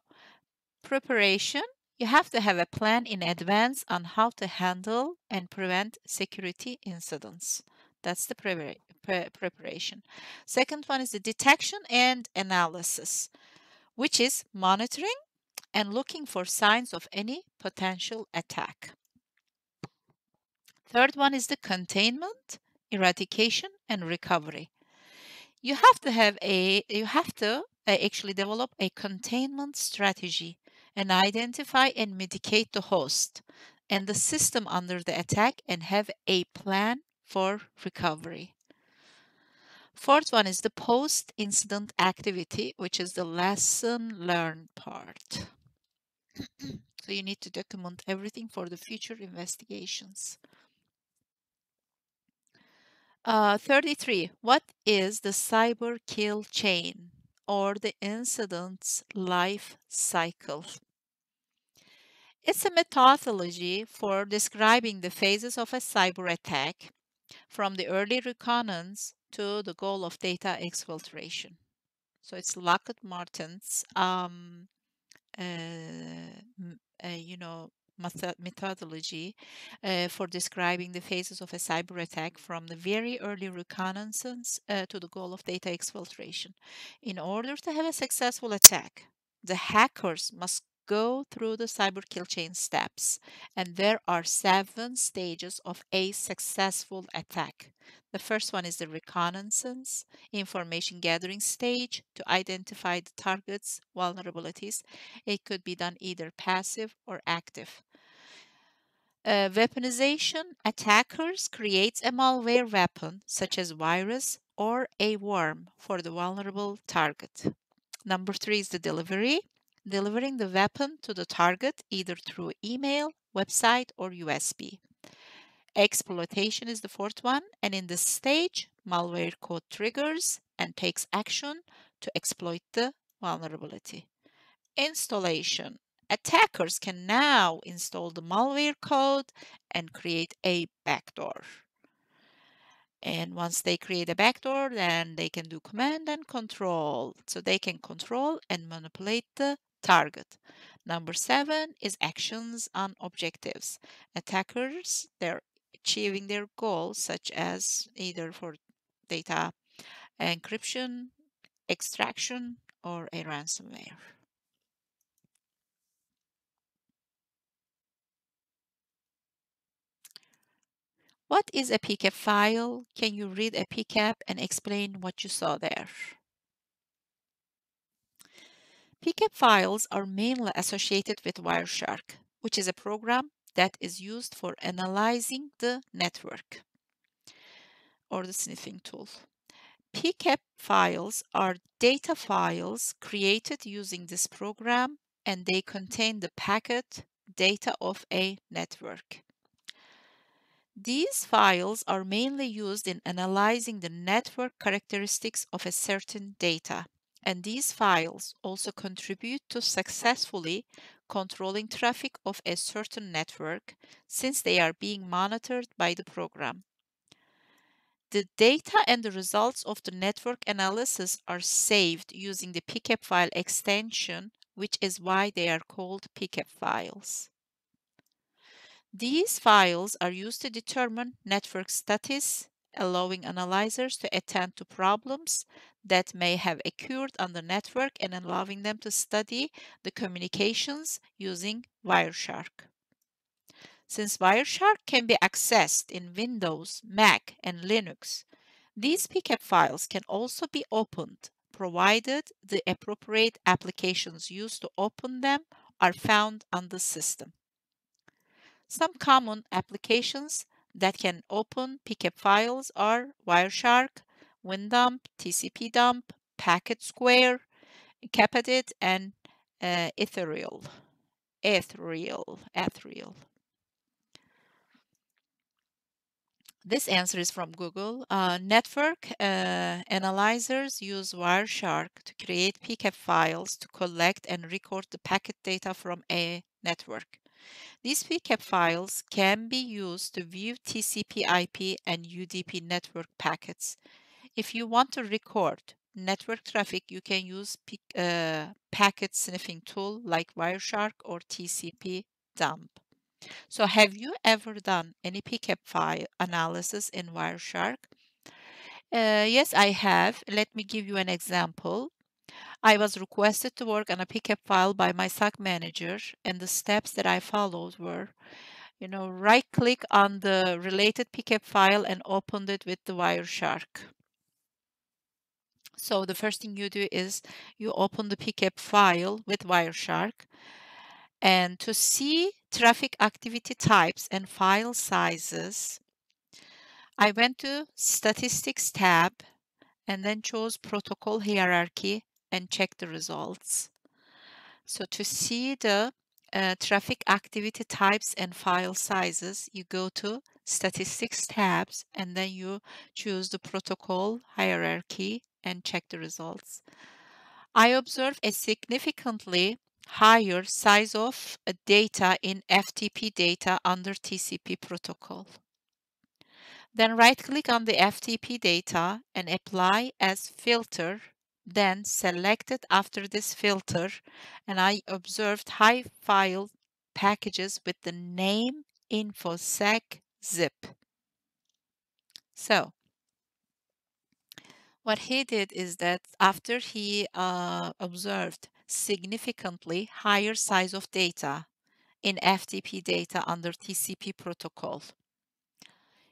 preparation, you have to have a plan in advance on how to handle and prevent security incidents. That's the pre pre preparation. Second one is the detection and analysis, which is monitoring and looking for signs of any potential attack. Third one is the containment, eradication, and recovery. You have to have a, you have to uh, actually develop a containment strategy and identify and mitigate the host and the system under the attack and have a plan for recovery. Fourth one is the post-incident activity, which is the lesson learned part. so you need to document everything for the future investigations. Uh, 33. What is the cyber kill chain or the incident's life cycle? It's a methodology for describing the phases of a cyber attack from the early reconnaissance to the goal of data exfiltration. So it's Lockheed Martin's, um, uh, uh, you know, methodology uh, for describing the phases of a cyber attack from the very early reconnaissance uh, to the goal of data exfiltration. In order to have a successful attack, the hackers must go through the cyber kill chain steps, and there are seven stages of a successful attack. The first one is the reconnaissance, information gathering stage to identify the target's vulnerabilities. It could be done either passive or active. Uh, weaponization attackers creates a malware weapon such as virus or a worm for the vulnerable target. Number three is the delivery delivering the weapon to the target either through email, website, or USB. Exploitation is the fourth one, and in this stage, malware code triggers and takes action to exploit the vulnerability. Installation. Attackers can now install the malware code and create a backdoor. And once they create a backdoor, then they can do command and control. So they can control and manipulate the target. Number seven is actions on objectives. Attackers, they're achieving their goals, such as either for data encryption, extraction, or a ransomware. What is a PCAP file? Can you read a PCAP and explain what you saw there? PCAP files are mainly associated with Wireshark, which is a program that is used for analyzing the network or the sniffing tool. PCAP files are data files created using this program and they contain the packet data of a network. These files are mainly used in analyzing the network characteristics of a certain data and these files also contribute to successfully controlling traffic of a certain network since they are being monitored by the program. The data and the results of the network analysis are saved using the PCAP file extension, which is why they are called PCAP files. These files are used to determine network status, allowing analyzers to attend to problems that may have occurred on the network and allowing them to study the communications using Wireshark. Since Wireshark can be accessed in Windows, Mac, and Linux, these PCAP files can also be opened provided the appropriate applications used to open them are found on the system. Some common applications that can open PCAP files are Wireshark, WinDump, TCP dump, Packet Square, Capedit, and uh, Ethereal. Ethereal, Ethereal. This answer is from Google. Uh, network uh, analyzers use Wireshark to create PCAP files to collect and record the packet data from a network. These PCAP files can be used to view TCP IP and UDP network packets. If you want to record network traffic, you can use uh, packet sniffing tool like Wireshark or TCP dump. So have you ever done any PCAP file analysis in Wireshark? Uh, yes, I have. Let me give you an example. I was requested to work on a PCAP file by my SOC manager, and the steps that I followed were, you know, right click on the related PCAP file and opened it with the Wireshark. So the first thing you do is you open the PCAP file with Wireshark. And to see traffic activity types and file sizes, I went to Statistics tab and then chose Protocol Hierarchy and check the results. So to see the uh, traffic activity types and file sizes, you go to Statistics tabs and then you choose the Protocol Hierarchy and check the results. I observe a significantly higher size of data in FTP data under TCP protocol. Then right click on the FTP data and apply as filter, then selected after this filter and I observed high file packages with the name infosec zip. So what he did is that after he uh, observed significantly higher size of data in FTP data under TCP protocol.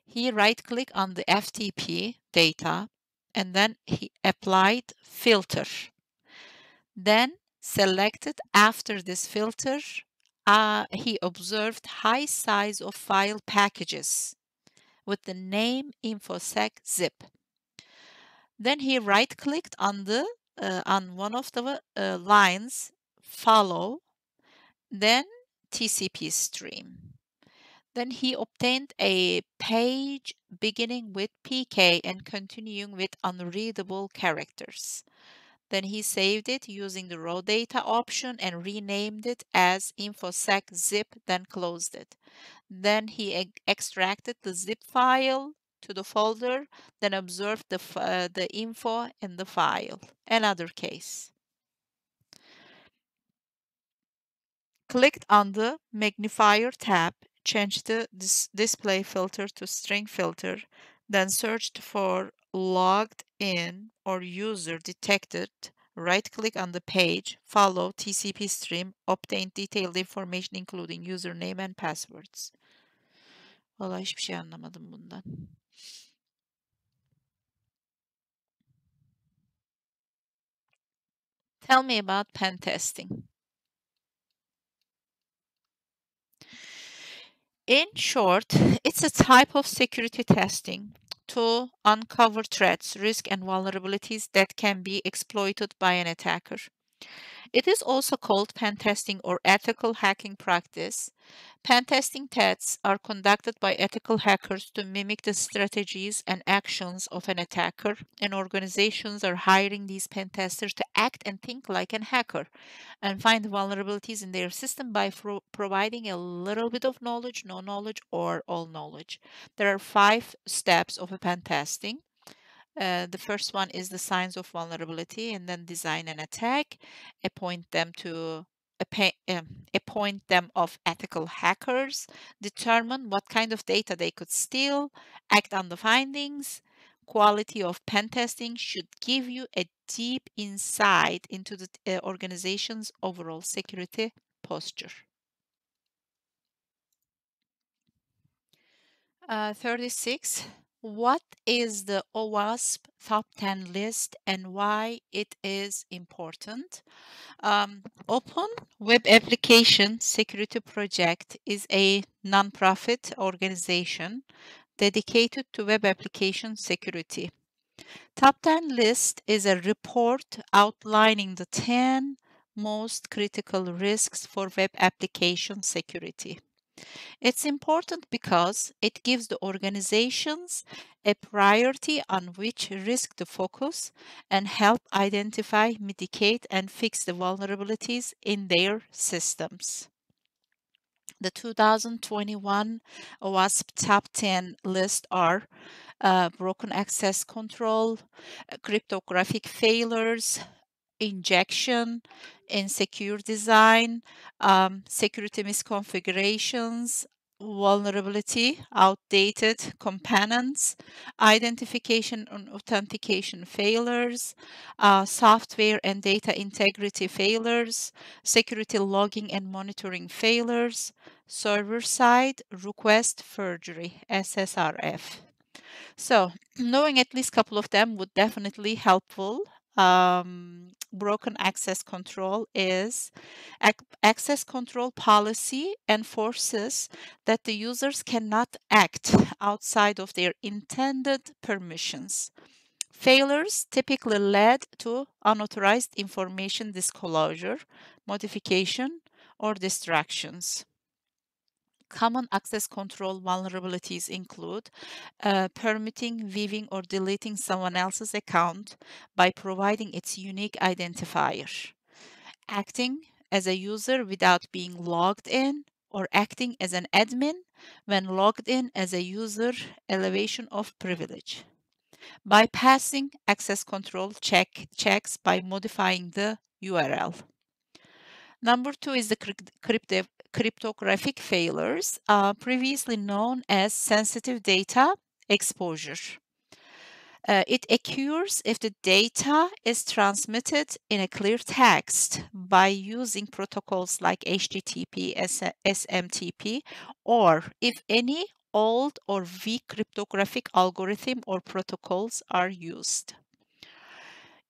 He right click on the FTP data and then he applied filter. Then selected after this filter, uh, he observed high size of file packages with the name infosec zip. Then he right clicked on the uh, on one of the uh, lines follow, then TCP stream. Then he obtained a page beginning with PK and continuing with unreadable characters. Then he saved it using the raw data option and renamed it as infosec zip, then closed it. Then he e extracted the zip file to the folder, then observed the, uh, the info in the file. Another case. Clicked on the magnifier tab, change the dis display filter to string filter, then searched for logged in or user detected, right click on the page, follow TCP stream, obtain detailed information including username and passwords. Vallahi hiçbir şey anlamadım bundan. Tell me about pen testing. In short, it's a type of security testing to uncover threats, risks, and vulnerabilities that can be exploited by an attacker. It is also called pen testing or ethical hacking practice. Pen testing tests are conducted by ethical hackers to mimic the strategies and actions of an attacker, and organizations are hiring these pen testers to act and think like an hacker and find vulnerabilities in their system by pro providing a little bit of knowledge, no knowledge, or all knowledge. There are five steps of a pen testing. Uh, the first one is the signs of vulnerability and then design an attack, appoint them to um, appoint them of ethical hackers, determine what kind of data they could steal, act on the findings. Quality of pen testing should give you a deep insight into the uh, organization's overall security posture. Uh, 36 what is the OWASP top 10 list and why it is important? Um, Open Web Application Security Project is a nonprofit organization dedicated to web application security. Top 10 list is a report outlining the 10 most critical risks for web application security. It's important because it gives the organizations a priority on which risk to focus and help identify, mitigate, and fix the vulnerabilities in their systems. The 2021 OWASP Top 10 list are uh, broken access control, uh, cryptographic failures, injection, insecure design, um, security misconfigurations, vulnerability, outdated components, identification and authentication failures, uh, software and data integrity failures, security logging and monitoring failures, server-side request forgery, SSRF. So knowing at least a couple of them would definitely helpful. Um, broken access control is ac- access control policy enforces that the users cannot act outside of their intended permissions. Failures typically led to unauthorized information disclosure, modification, or distractions. Common access control vulnerabilities include uh, permitting, viewing, or deleting someone else's account by providing its unique identifier, acting as a user without being logged in, or acting as an admin when logged in as a user elevation of privilege. Bypassing access control check, checks by modifying the URL. Number two is the crypto, cryptographic failures, uh, previously known as sensitive data exposure. Uh, it occurs if the data is transmitted in a clear text by using protocols like HTTP, SMTP, or if any old or weak cryptographic algorithm or protocols are used.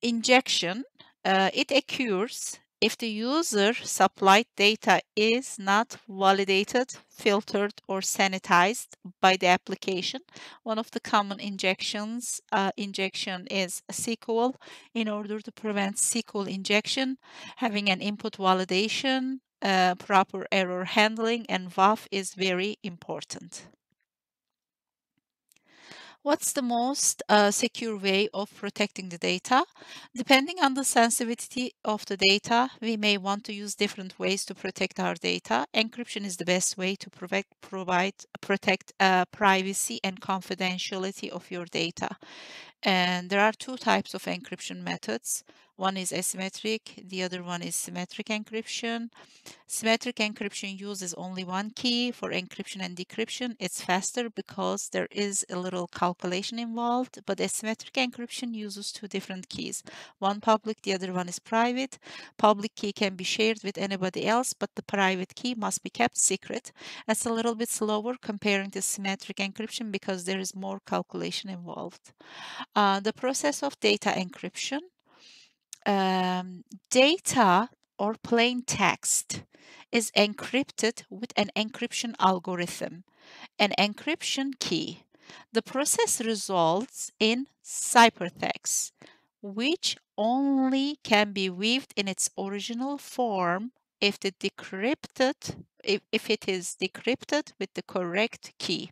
Injection, uh, it occurs if the user supplied data is not validated, filtered, or sanitized by the application, one of the common injections uh, injection is SQL. In order to prevent SQL injection, having an input validation, uh, proper error handling, and WAF is very important. What's the most uh, secure way of protecting the data? Depending on the sensitivity of the data, we may want to use different ways to protect our data. Encryption is the best way to provide, provide protect uh, privacy and confidentiality of your data. And there are two types of encryption methods. One is asymmetric, the other one is symmetric encryption. Symmetric encryption uses only one key for encryption and decryption. It's faster because there is a little calculation involved, but asymmetric encryption uses two different keys. One public, the other one is private. Public key can be shared with anybody else, but the private key must be kept secret. It's a little bit slower comparing to symmetric encryption because there is more calculation involved. Uh, the process of data encryption um, data or plain text is encrypted with an encryption algorithm, an encryption key. The process results in ciphertext, which only can be viewed in its original form if the decrypted if, if it is decrypted with the correct key.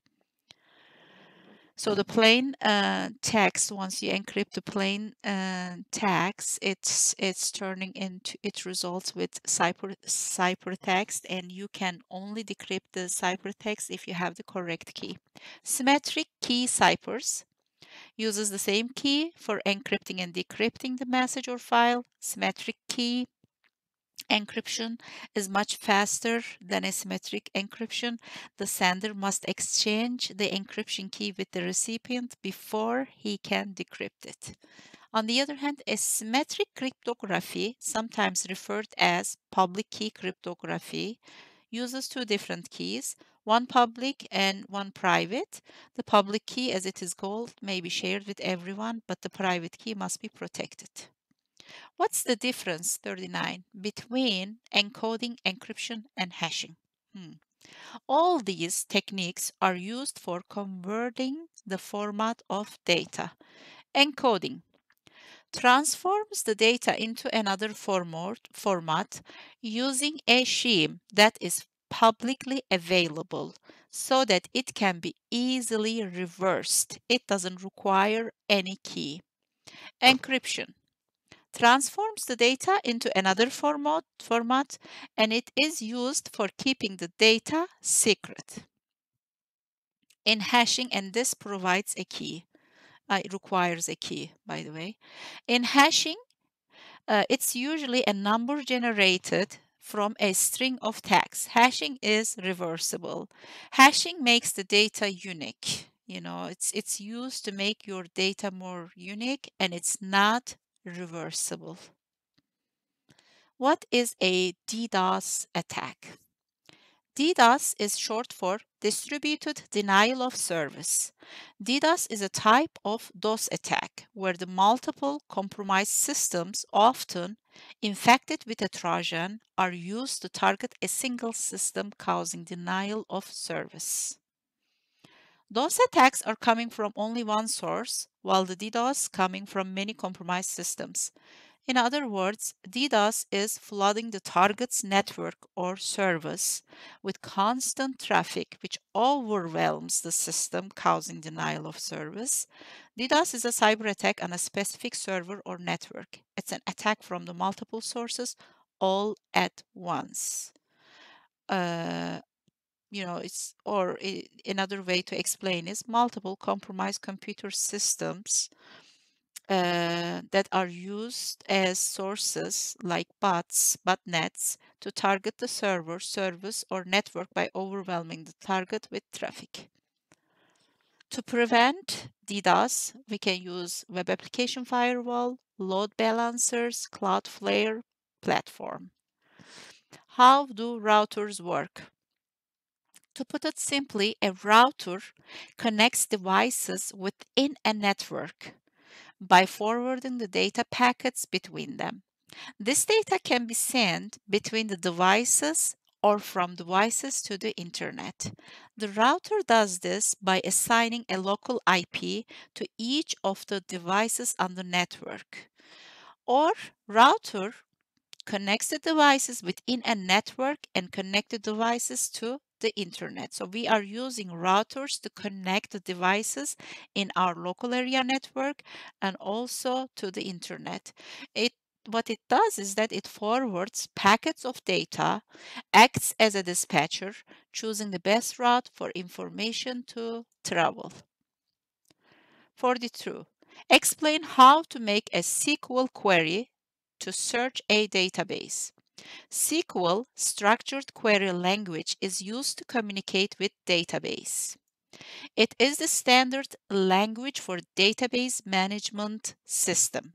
So the plain uh, text, once you encrypt the plain uh, text, it's it's turning into it results with cipher ciphertext, and you can only decrypt the ciphertext if you have the correct key. Symmetric key ciphers uses the same key for encrypting and decrypting the message or file. Symmetric key encryption is much faster than asymmetric encryption. The sender must exchange the encryption key with the recipient before he can decrypt it. On the other hand, asymmetric cryptography, sometimes referred as public key cryptography, uses two different keys, one public and one private. The public key, as it is called, may be shared with everyone, but the private key must be protected. What's the difference, 39, between encoding, encryption, and hashing? Hmm. All these techniques are used for converting the format of data. Encoding transforms the data into another format, format using a scheme that is publicly available so that it can be easily reversed. It doesn't require any key. Encryption transforms the data into another format, format and it is used for keeping the data secret. In hashing, and this provides a key. Uh, it requires a key, by the way. In hashing, uh, it's usually a number generated from a string of tags. Hashing is reversible. Hashing makes the data unique. You know, it's it's used to make your data more unique and it's not reversible. What is a DDoS attack? DDoS is short for Distributed Denial of Service. DDoS is a type of DOS attack where the multiple compromised systems, often infected with a Trojan, are used to target a single system causing denial of service. DOS attacks are coming from only one source, while the DDoS coming from many compromised systems. In other words, DDoS is flooding the target's network or service with constant traffic, which overwhelms the system, causing denial of service. DDoS is a cyber attack on a specific server or network. It's an attack from the multiple sources all at once. Uh, you know, it's or it, another way to explain is multiple compromised computer systems uh, that are used as sources like bots, botnets to target the server, service, or network by overwhelming the target with traffic. To prevent DDoS, we can use web application firewall, load balancers, Cloudflare platform. How do routers work? To put it simply, a router connects devices within a network by forwarding the data packets between them. This data can be sent between the devices or from devices to the internet. The router does this by assigning a local IP to each of the devices on the network. Or router connects the devices within a network and connect the devices to the internet. So we are using routers to connect the devices in our local area network and also to the internet. It what it does is that it forwards packets of data, acts as a dispatcher, choosing the best route for information to travel. 42. Explain how to make a SQL query to search a database. SQL, structured query language, is used to communicate with database. It is the standard language for database management system.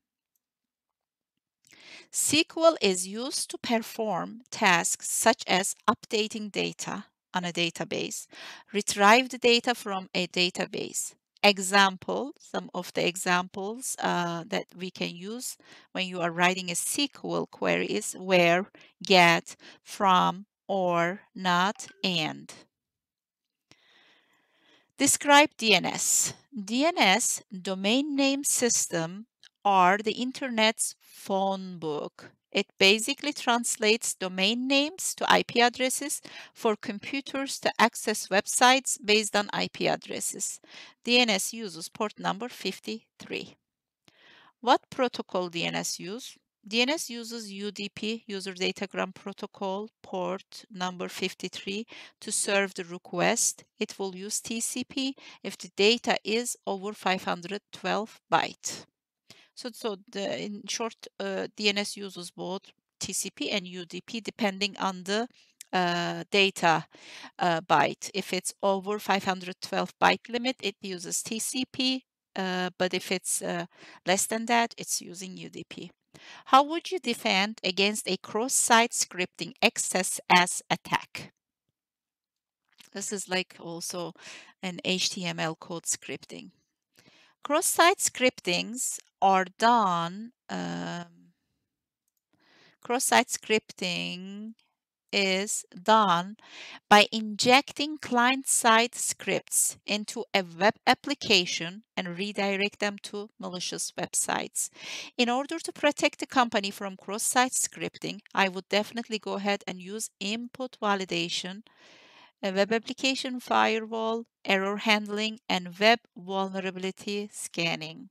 SQL is used to perform tasks such as updating data on a database, retrieve the data from a database, example, some of the examples uh, that we can use when you are writing a SQL query is where, get, from, or, not, and. Describe DNS. DNS, domain name system, are the internet's phone book. It basically translates domain names to IP addresses for computers to access websites based on IP addresses. DNS uses port number 53. What protocol DNS use? DNS uses UDP, User Datagram Protocol, port number 53 to serve the request. It will use TCP if the data is over 512 byte. So, so the, in short, uh, DNS uses both TCP and UDP depending on the uh, data uh, byte. If it's over 512 byte limit, it uses TCP, uh, but if it's uh, less than that, it's using UDP. How would you defend against a cross-site scripting XSS attack? This is like also an HTML code scripting. Cross-site scriptings are done, um, cross-site scripting is done by injecting client-side scripts into a web application and redirect them to malicious websites. In order to protect the company from cross-site scripting, I would definitely go ahead and use input validation, a web application firewall, error handling, and web vulnerability scanning.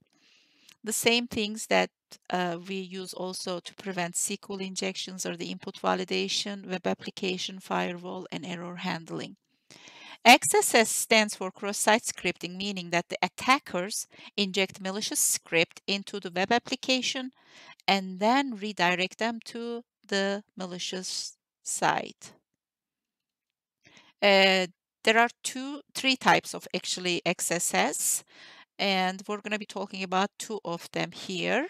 The same things that uh, we use also to prevent SQL injections or the input validation, web application firewall, and error handling. XSS stands for cross-site scripting, meaning that the attackers inject malicious script into the web application and then redirect them to the malicious site. Uh, there are two, three types of actually XSS and we're going to be talking about two of them here.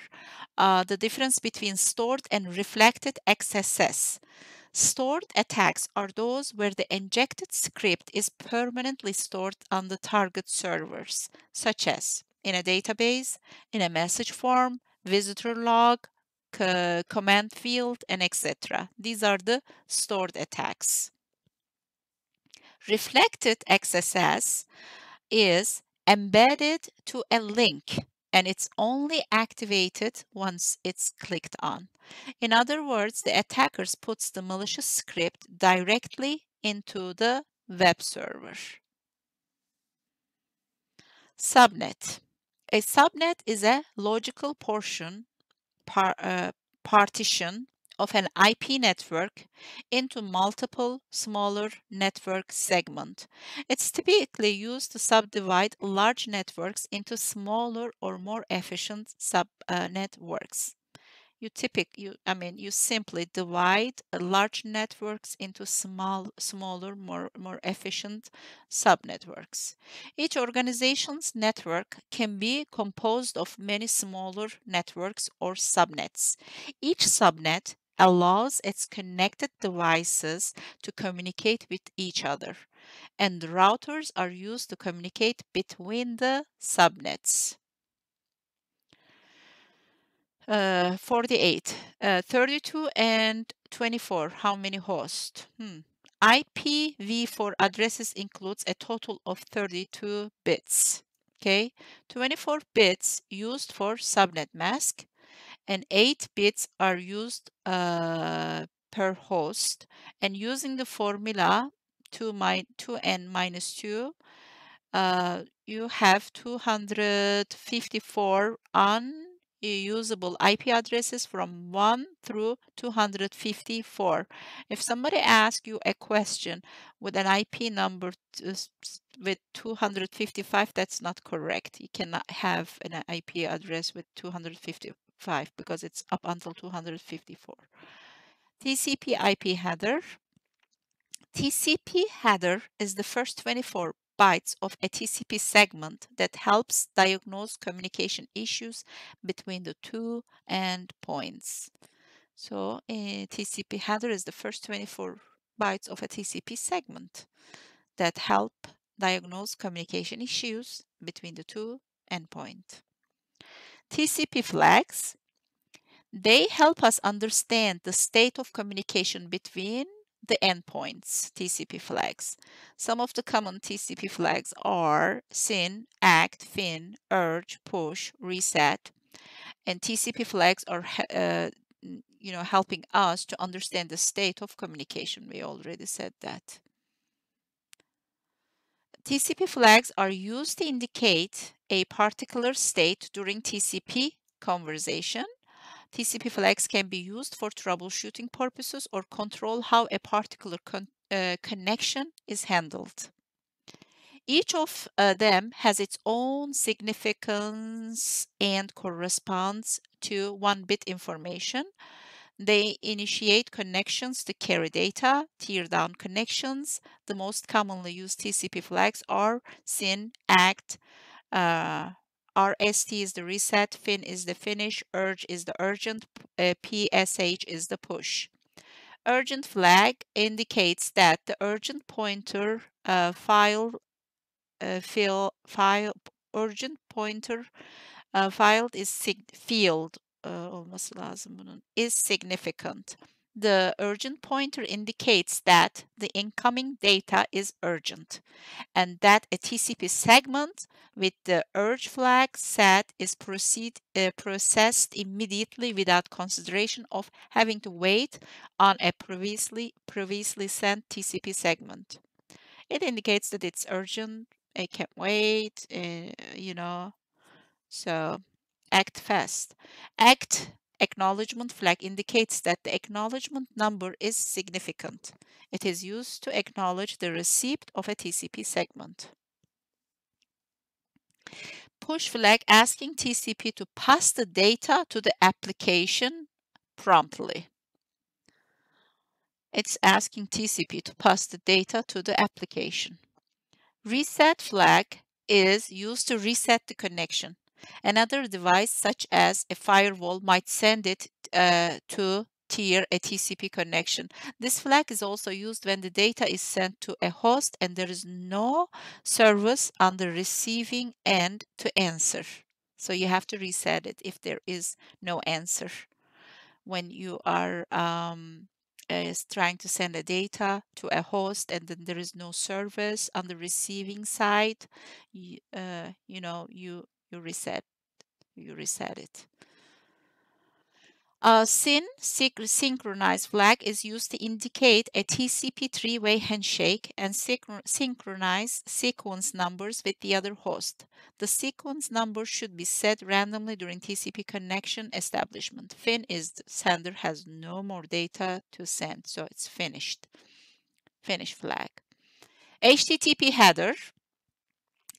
Uh, the difference between stored and reflected XSS. Stored attacks are those where the injected script is permanently stored on the target servers, such as in a database, in a message form, visitor log, command field, and etc. These are the stored attacks. Reflected XSS is embedded to a link and it's only activated once it's clicked on. In other words, the attackers puts the malicious script directly into the web server. Subnet. A subnet is a logical portion, par, uh, partition of an IP network into multiple smaller network segments. It's typically used to subdivide large networks into smaller or more efficient sub uh, networks. You typic you i mean you simply divide large networks into small smaller more more efficient subnetworks each organization's network can be composed of many smaller networks or subnets. Each subnet allows its connected devices to communicate with each other and routers are used to communicate between the subnets uh, 48. Uh, 32 and 24. How many hosts? Hmm. IPv4 addresses includes a total of 32 bits. Okay, 24 bits used for subnet mask, and 8 bits are used uh, per host. And using the formula 2, mi 2n minus 2, uh, you have 254 unusable IP addresses from 1 through 254. If somebody asks you a question with an IP number with 255, that's not correct. You cannot have an IP address with 255 because it's up until 254. TCP IP header. TCP header is the first 24 bytes of a TCP segment that helps diagnose communication issues between the two endpoints. So eh, a TCP header is the first 24 bytes of a TCP segment that help diagnose communication issues between the two endpoints. TCP flags, they help us understand the state of communication between the endpoints TCP flags. Some of the common TCP flags are SYN, ACK, FIN, URGE, PUSH, RESET, and TCP flags are uh, you know helping us to understand the state of communication. We already said that. TCP flags are used to indicate a particular state during TCP conversation TCP flags can be used for troubleshooting purposes or control how a particular con uh, connection is handled. Each of uh, them has its own significance and corresponds to one bit information. They initiate connections to carry data, tear down connections. The most commonly used TCP flags are SYN, ACK, uh, RST is the reset, FIN is the finish, URGE is the urgent, uh, PSH is the push. Urgent flag indicates that the urgent pointer uh, file, uh, file, file urgent pointer uh, filed is field uh, olması lazım bunun is significant. the urgent pointer indicates that the incoming data is urgent and that a TCP segment with the urge flag set is proceed, uh, processed immediately without consideration of having to wait on a previously previously sent TCP segment. It indicates that it's urgent, it can't wait, uh, you know. So act fast. ACK acknowledgement flag indicates that the acknowledgement number is significant. It is used to acknowledge the receipt of a TCP segment. Push flag asking TCP to pass the data to the application promptly. It's asking TCP to pass the data to the application. Reset flag is used to reset the connection. Another device, such as a firewall, might send it uh, to tier a TCP connection. This flag is also used when the data is sent to a host and there is no service on the receiving end to answer. So you have to reset it if there is no answer when you are um, is trying to send the data to a host and then there is no service on the receiving side you, uh, you know you you reset you reset it a SYN synchronized flag is used to indicate a TCP three-way handshake and synchronize sequence numbers with the other host. The sequence number should be set randomly during TCP connection establishment. Fin is sender has no more data to send, so it's finished. Finish flag. HTTP header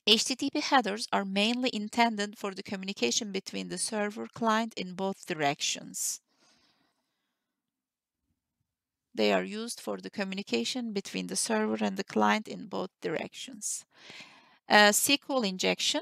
HTTP headers are mainly intended for the communication between the server client in both directions. They are used for the communication between the server and the client in both directions. Uh, SQL injection.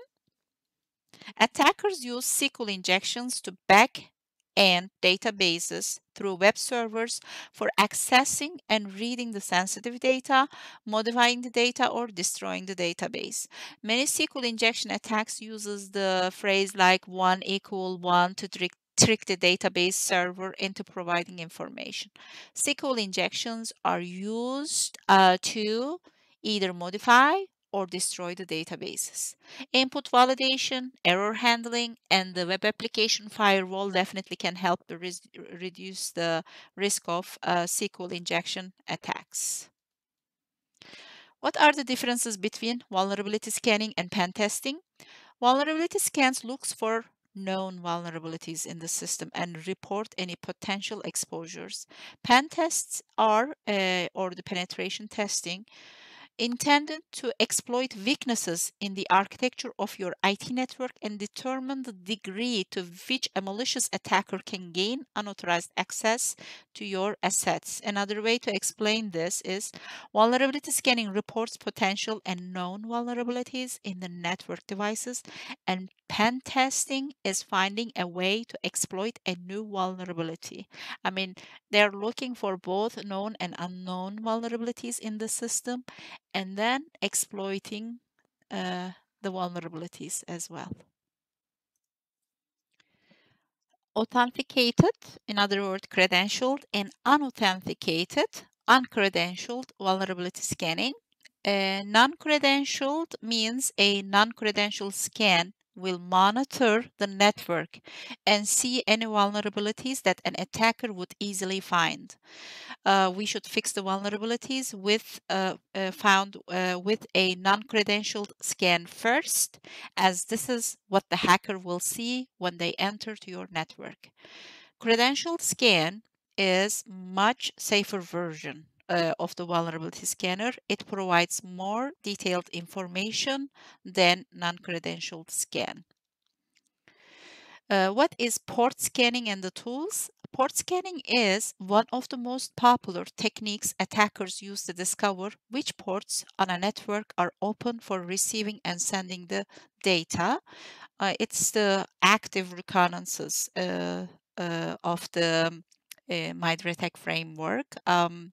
Attackers use SQL injections to back and databases through web servers for accessing and reading the sensitive data, modifying the data, or destroying the database. Many SQL injection attacks uses the phrase like one equal one to trick trick the database server into providing information. SQL injections are used uh, to either modify or destroy the databases. Input validation, error handling, and the web application firewall definitely can help re reduce the risk of uh, SQL injection attacks. What are the differences between vulnerability scanning and pen testing? Vulnerability scans looks for known vulnerabilities in the system and report any potential exposures. Pen tests are, uh, or the penetration testing, intended to exploit weaknesses in the architecture of your IT network and determine the degree to which a malicious attacker can gain unauthorized access to your assets. Another way to explain this is vulnerability scanning reports potential and known vulnerabilities in the network devices and pen testing is finding a way to exploit a new vulnerability. I mean, they're looking for both known and unknown vulnerabilities in the system and then exploiting uh, the vulnerabilities as well. Authenticated, in other words, credentialed, and unauthenticated, uncredentialed vulnerability scanning. Uh, non-credentialed means a non-credential scan will monitor the network and see any vulnerabilities that an attacker would easily find. Uh, we should fix the vulnerabilities with uh, uh, found uh, with a non-credentialed scan first, as this is what the hacker will see when they enter to your network. Credentialed scan is much safer version uh, of the vulnerability scanner, it provides more detailed information than non-credentialed scan. Uh, what is port scanning and the tools? Port scanning is one of the most popular techniques attackers use to discover which ports on a network are open for receiving and sending the data. Uh, it's the active reconnaissance uh, uh of the uh, MITRE framework. Um,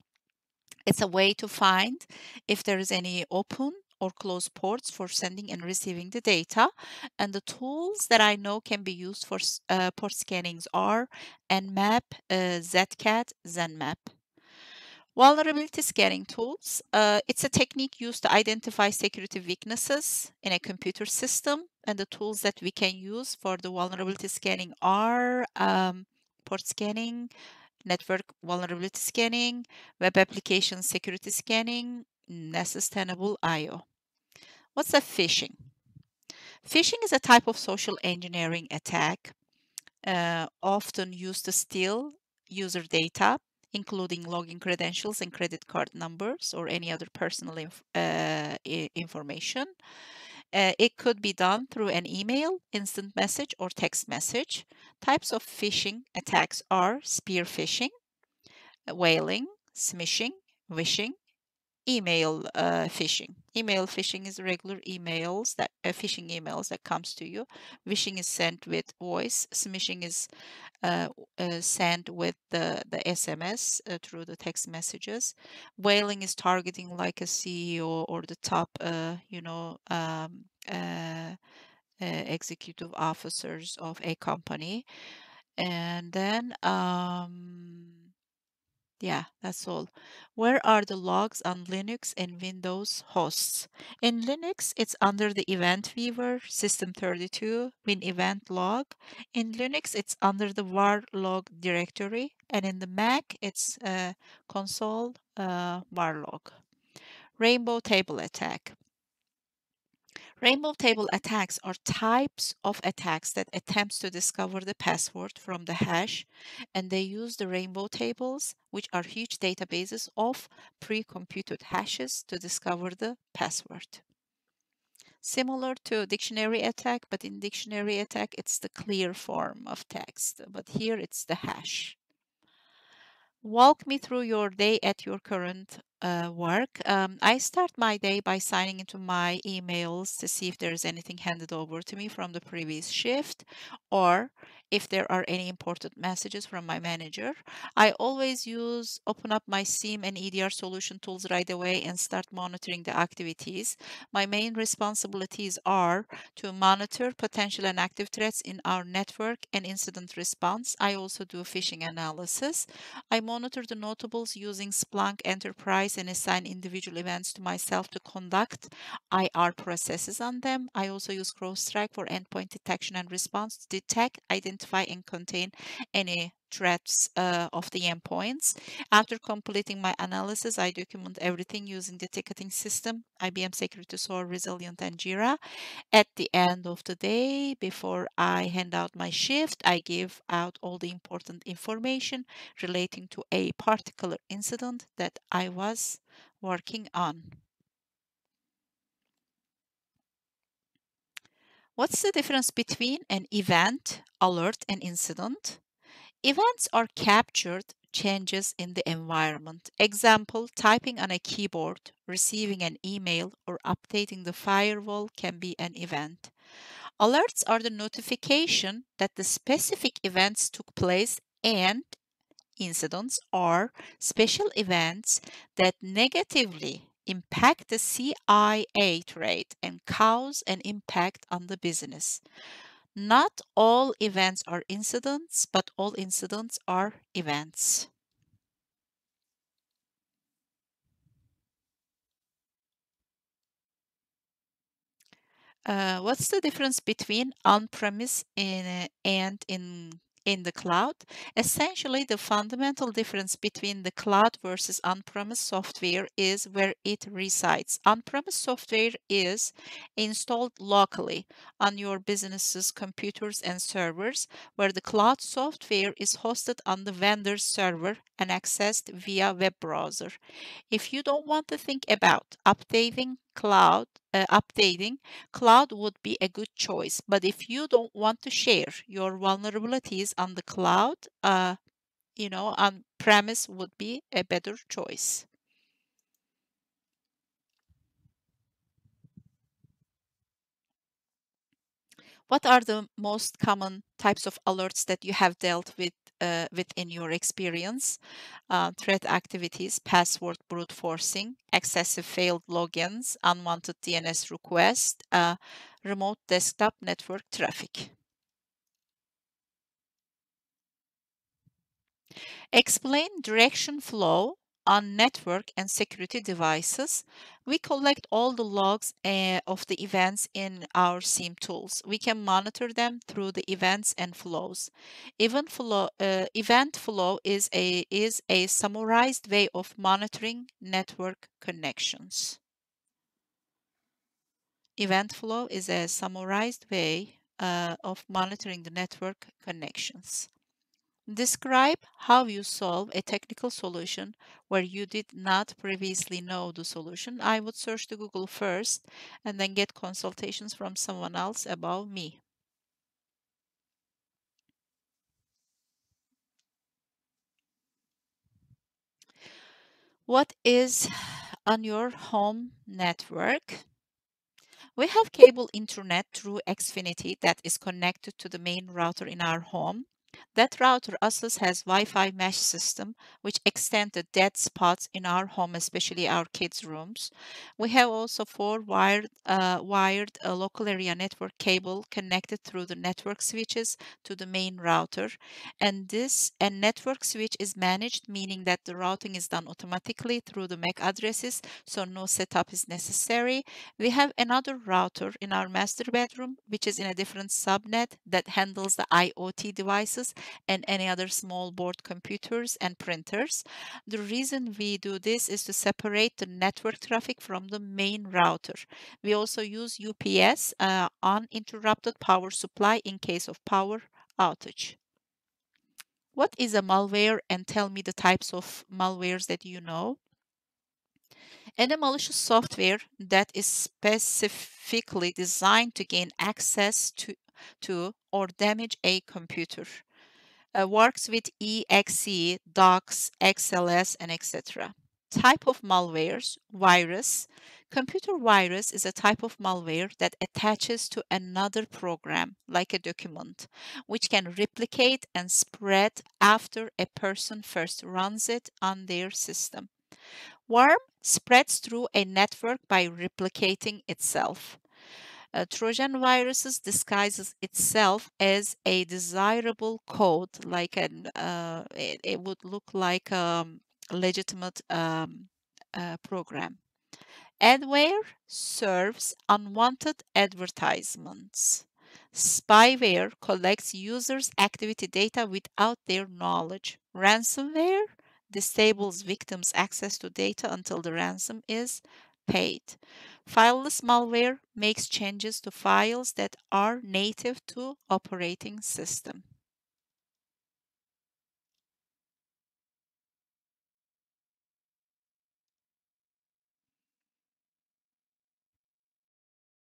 it's a way to find if there is any open or closed ports for sending and receiving the data. And the tools that I know can be used for uh, port scannings are Nmap, uh, Zcat, Zenmap. Vulnerability scanning tools. Uh, it's a technique used to identify security weaknesses in a computer system. And the tools that we can use for the vulnerability scanning are um, port scanning, network vulnerability scanning, web application security scanning, Nessus Tenable IO. What's a phishing? Phishing is a type of social engineering attack uh, often used to steal user data including login credentials and credit card numbers or any other personal inf uh, information. Uh, it could be done through an email, instant message, or text message. Types of phishing attacks are spear phishing, whaling, smishing, vishing, email uh, phishing. Email phishing is regular emails that uh, phishing emails that comes to you. Vishing is sent with voice. Smishing is uh, uh, sent with the the SMS uh, through the text messages. Whaling is targeting like a CEO or the top, uh, you know, um, executive officers of a company, and then. Um, yeah, that's all. Where are the logs on Linux and Windows hosts? In Linux, it's under the Event Viewer, System32, Win Event Log. In Linux, it's under the var log directory. And in the Mac, it's uh, console uh, var log. Rainbow Table Attack. Rainbow table attacks are types of attacks that attempts to discover the password from the hash and they use the rainbow tables which are huge databases of pre-computed hashes to discover the password. Similar to dictionary attack, but in dictionary attack it's the clear form of text, but here it's the hash. Walk me through your day at your current uh, work. Um, I start my day by signing into my emails to see if there's anything handed over to me from the previous shift or if there are any important messages from my manager. I always use open up my SIEM and EDR solution tools right away and start monitoring the activities. My main responsibilities are to monitor potential and active threats in our network and incident response. I also do phishing analysis. I monitor the notables using Splunk Enterprise and assign individual events to myself to conduct IR processes on them. I also use CrowdStrike for endpoint detection and response to detect, identify, identify and contain any threats uh, of the endpoints. After completing my analysis, I document everything using the ticketing system, IBM Security SOAR, Resilient, and Jira. At the end of the day, before I hand out my shift, I give out all the important information relating to a particular incident that I was working on. What's the difference between an event, alert, and incident? Events are captured changes in the environment. Example, typing on a keyboard, receiving an email, or updating the firewall can be an event. Alerts are the notification that the specific events took place and incidents are special events that negatively impact the CIA triad and cause an impact on the business. Not all events are incidents, but all incidents are events. Uh, what's the difference between on-premise and in in the cloud. Essentially, the fundamental difference between the cloud versus on-premise software is where it resides. On-premise software is installed locally on your business's computers and servers, where the cloud software is hosted on the vendor's server and accessed via web browser. If you don't want to think about updating cloud uh, updating cloud would be a good choice. But if you don't want to share your vulnerabilities on the cloud uh, you know on premise would be a better choice. What are the most common types of alerts that you have dealt with uh, within your experience. Uh, threat activities, password brute forcing, excessive failed logins, unwanted DNS requests, uh, remote desktop network traffic. Explain direction flow on network and security devices. We collect all the logs uh, of the events in our SIEM tools. We can monitor them through the events and flows. Event flow, uh, event flow is a, is a summarized way of monitoring network connections. Event flow is a summarized way uh, of monitoring the network connections. Describe how you solve a technical solution where you did not previously know the solution. I would search the Google first and then get consultations from someone else about me. What is on your home network? We have cable internet through Xfinity that is connected to the main router in our home. That router also has Wi-Fi mesh system, which extend the dead spots in our home, especially our kids' rooms. We have also four wired, uh, wired uh, local area network cable connected through the network switches to the main router. And this and network switch is managed, meaning that the routing is done automatically through the MAC addresses, so no setup is necessary. We have another router in our master bedroom, which is in a different subnet that handles the IoT devices and any other small board computers and printers. The reason we do this is to separate the network traffic from the main router. We also use UPS, uh, uninterrupted power supply in case of power outage. What is a malware and tell me the types of malwares that you know? Any malicious software that is specifically designed to gain access to, to or damage a computer uh, works with EXE, docs, XLS, and etc. Type of malwares, virus. Computer virus is a type of malware that attaches to another program, like a document, which can replicate and spread after a person first runs it on their system. Worm spreads through a network by replicating itself. Uh, Trojan viruses disguises itself as a desirable code, like an uh, it, it, would look like a legitimate um, uh, program. Adware serves unwanted advertisements. Spyware collects users' activity data without their knowledge. Ransomware disables victims' access to data until the ransom is paid. Fileless malware makes changes to files that are native to operating system.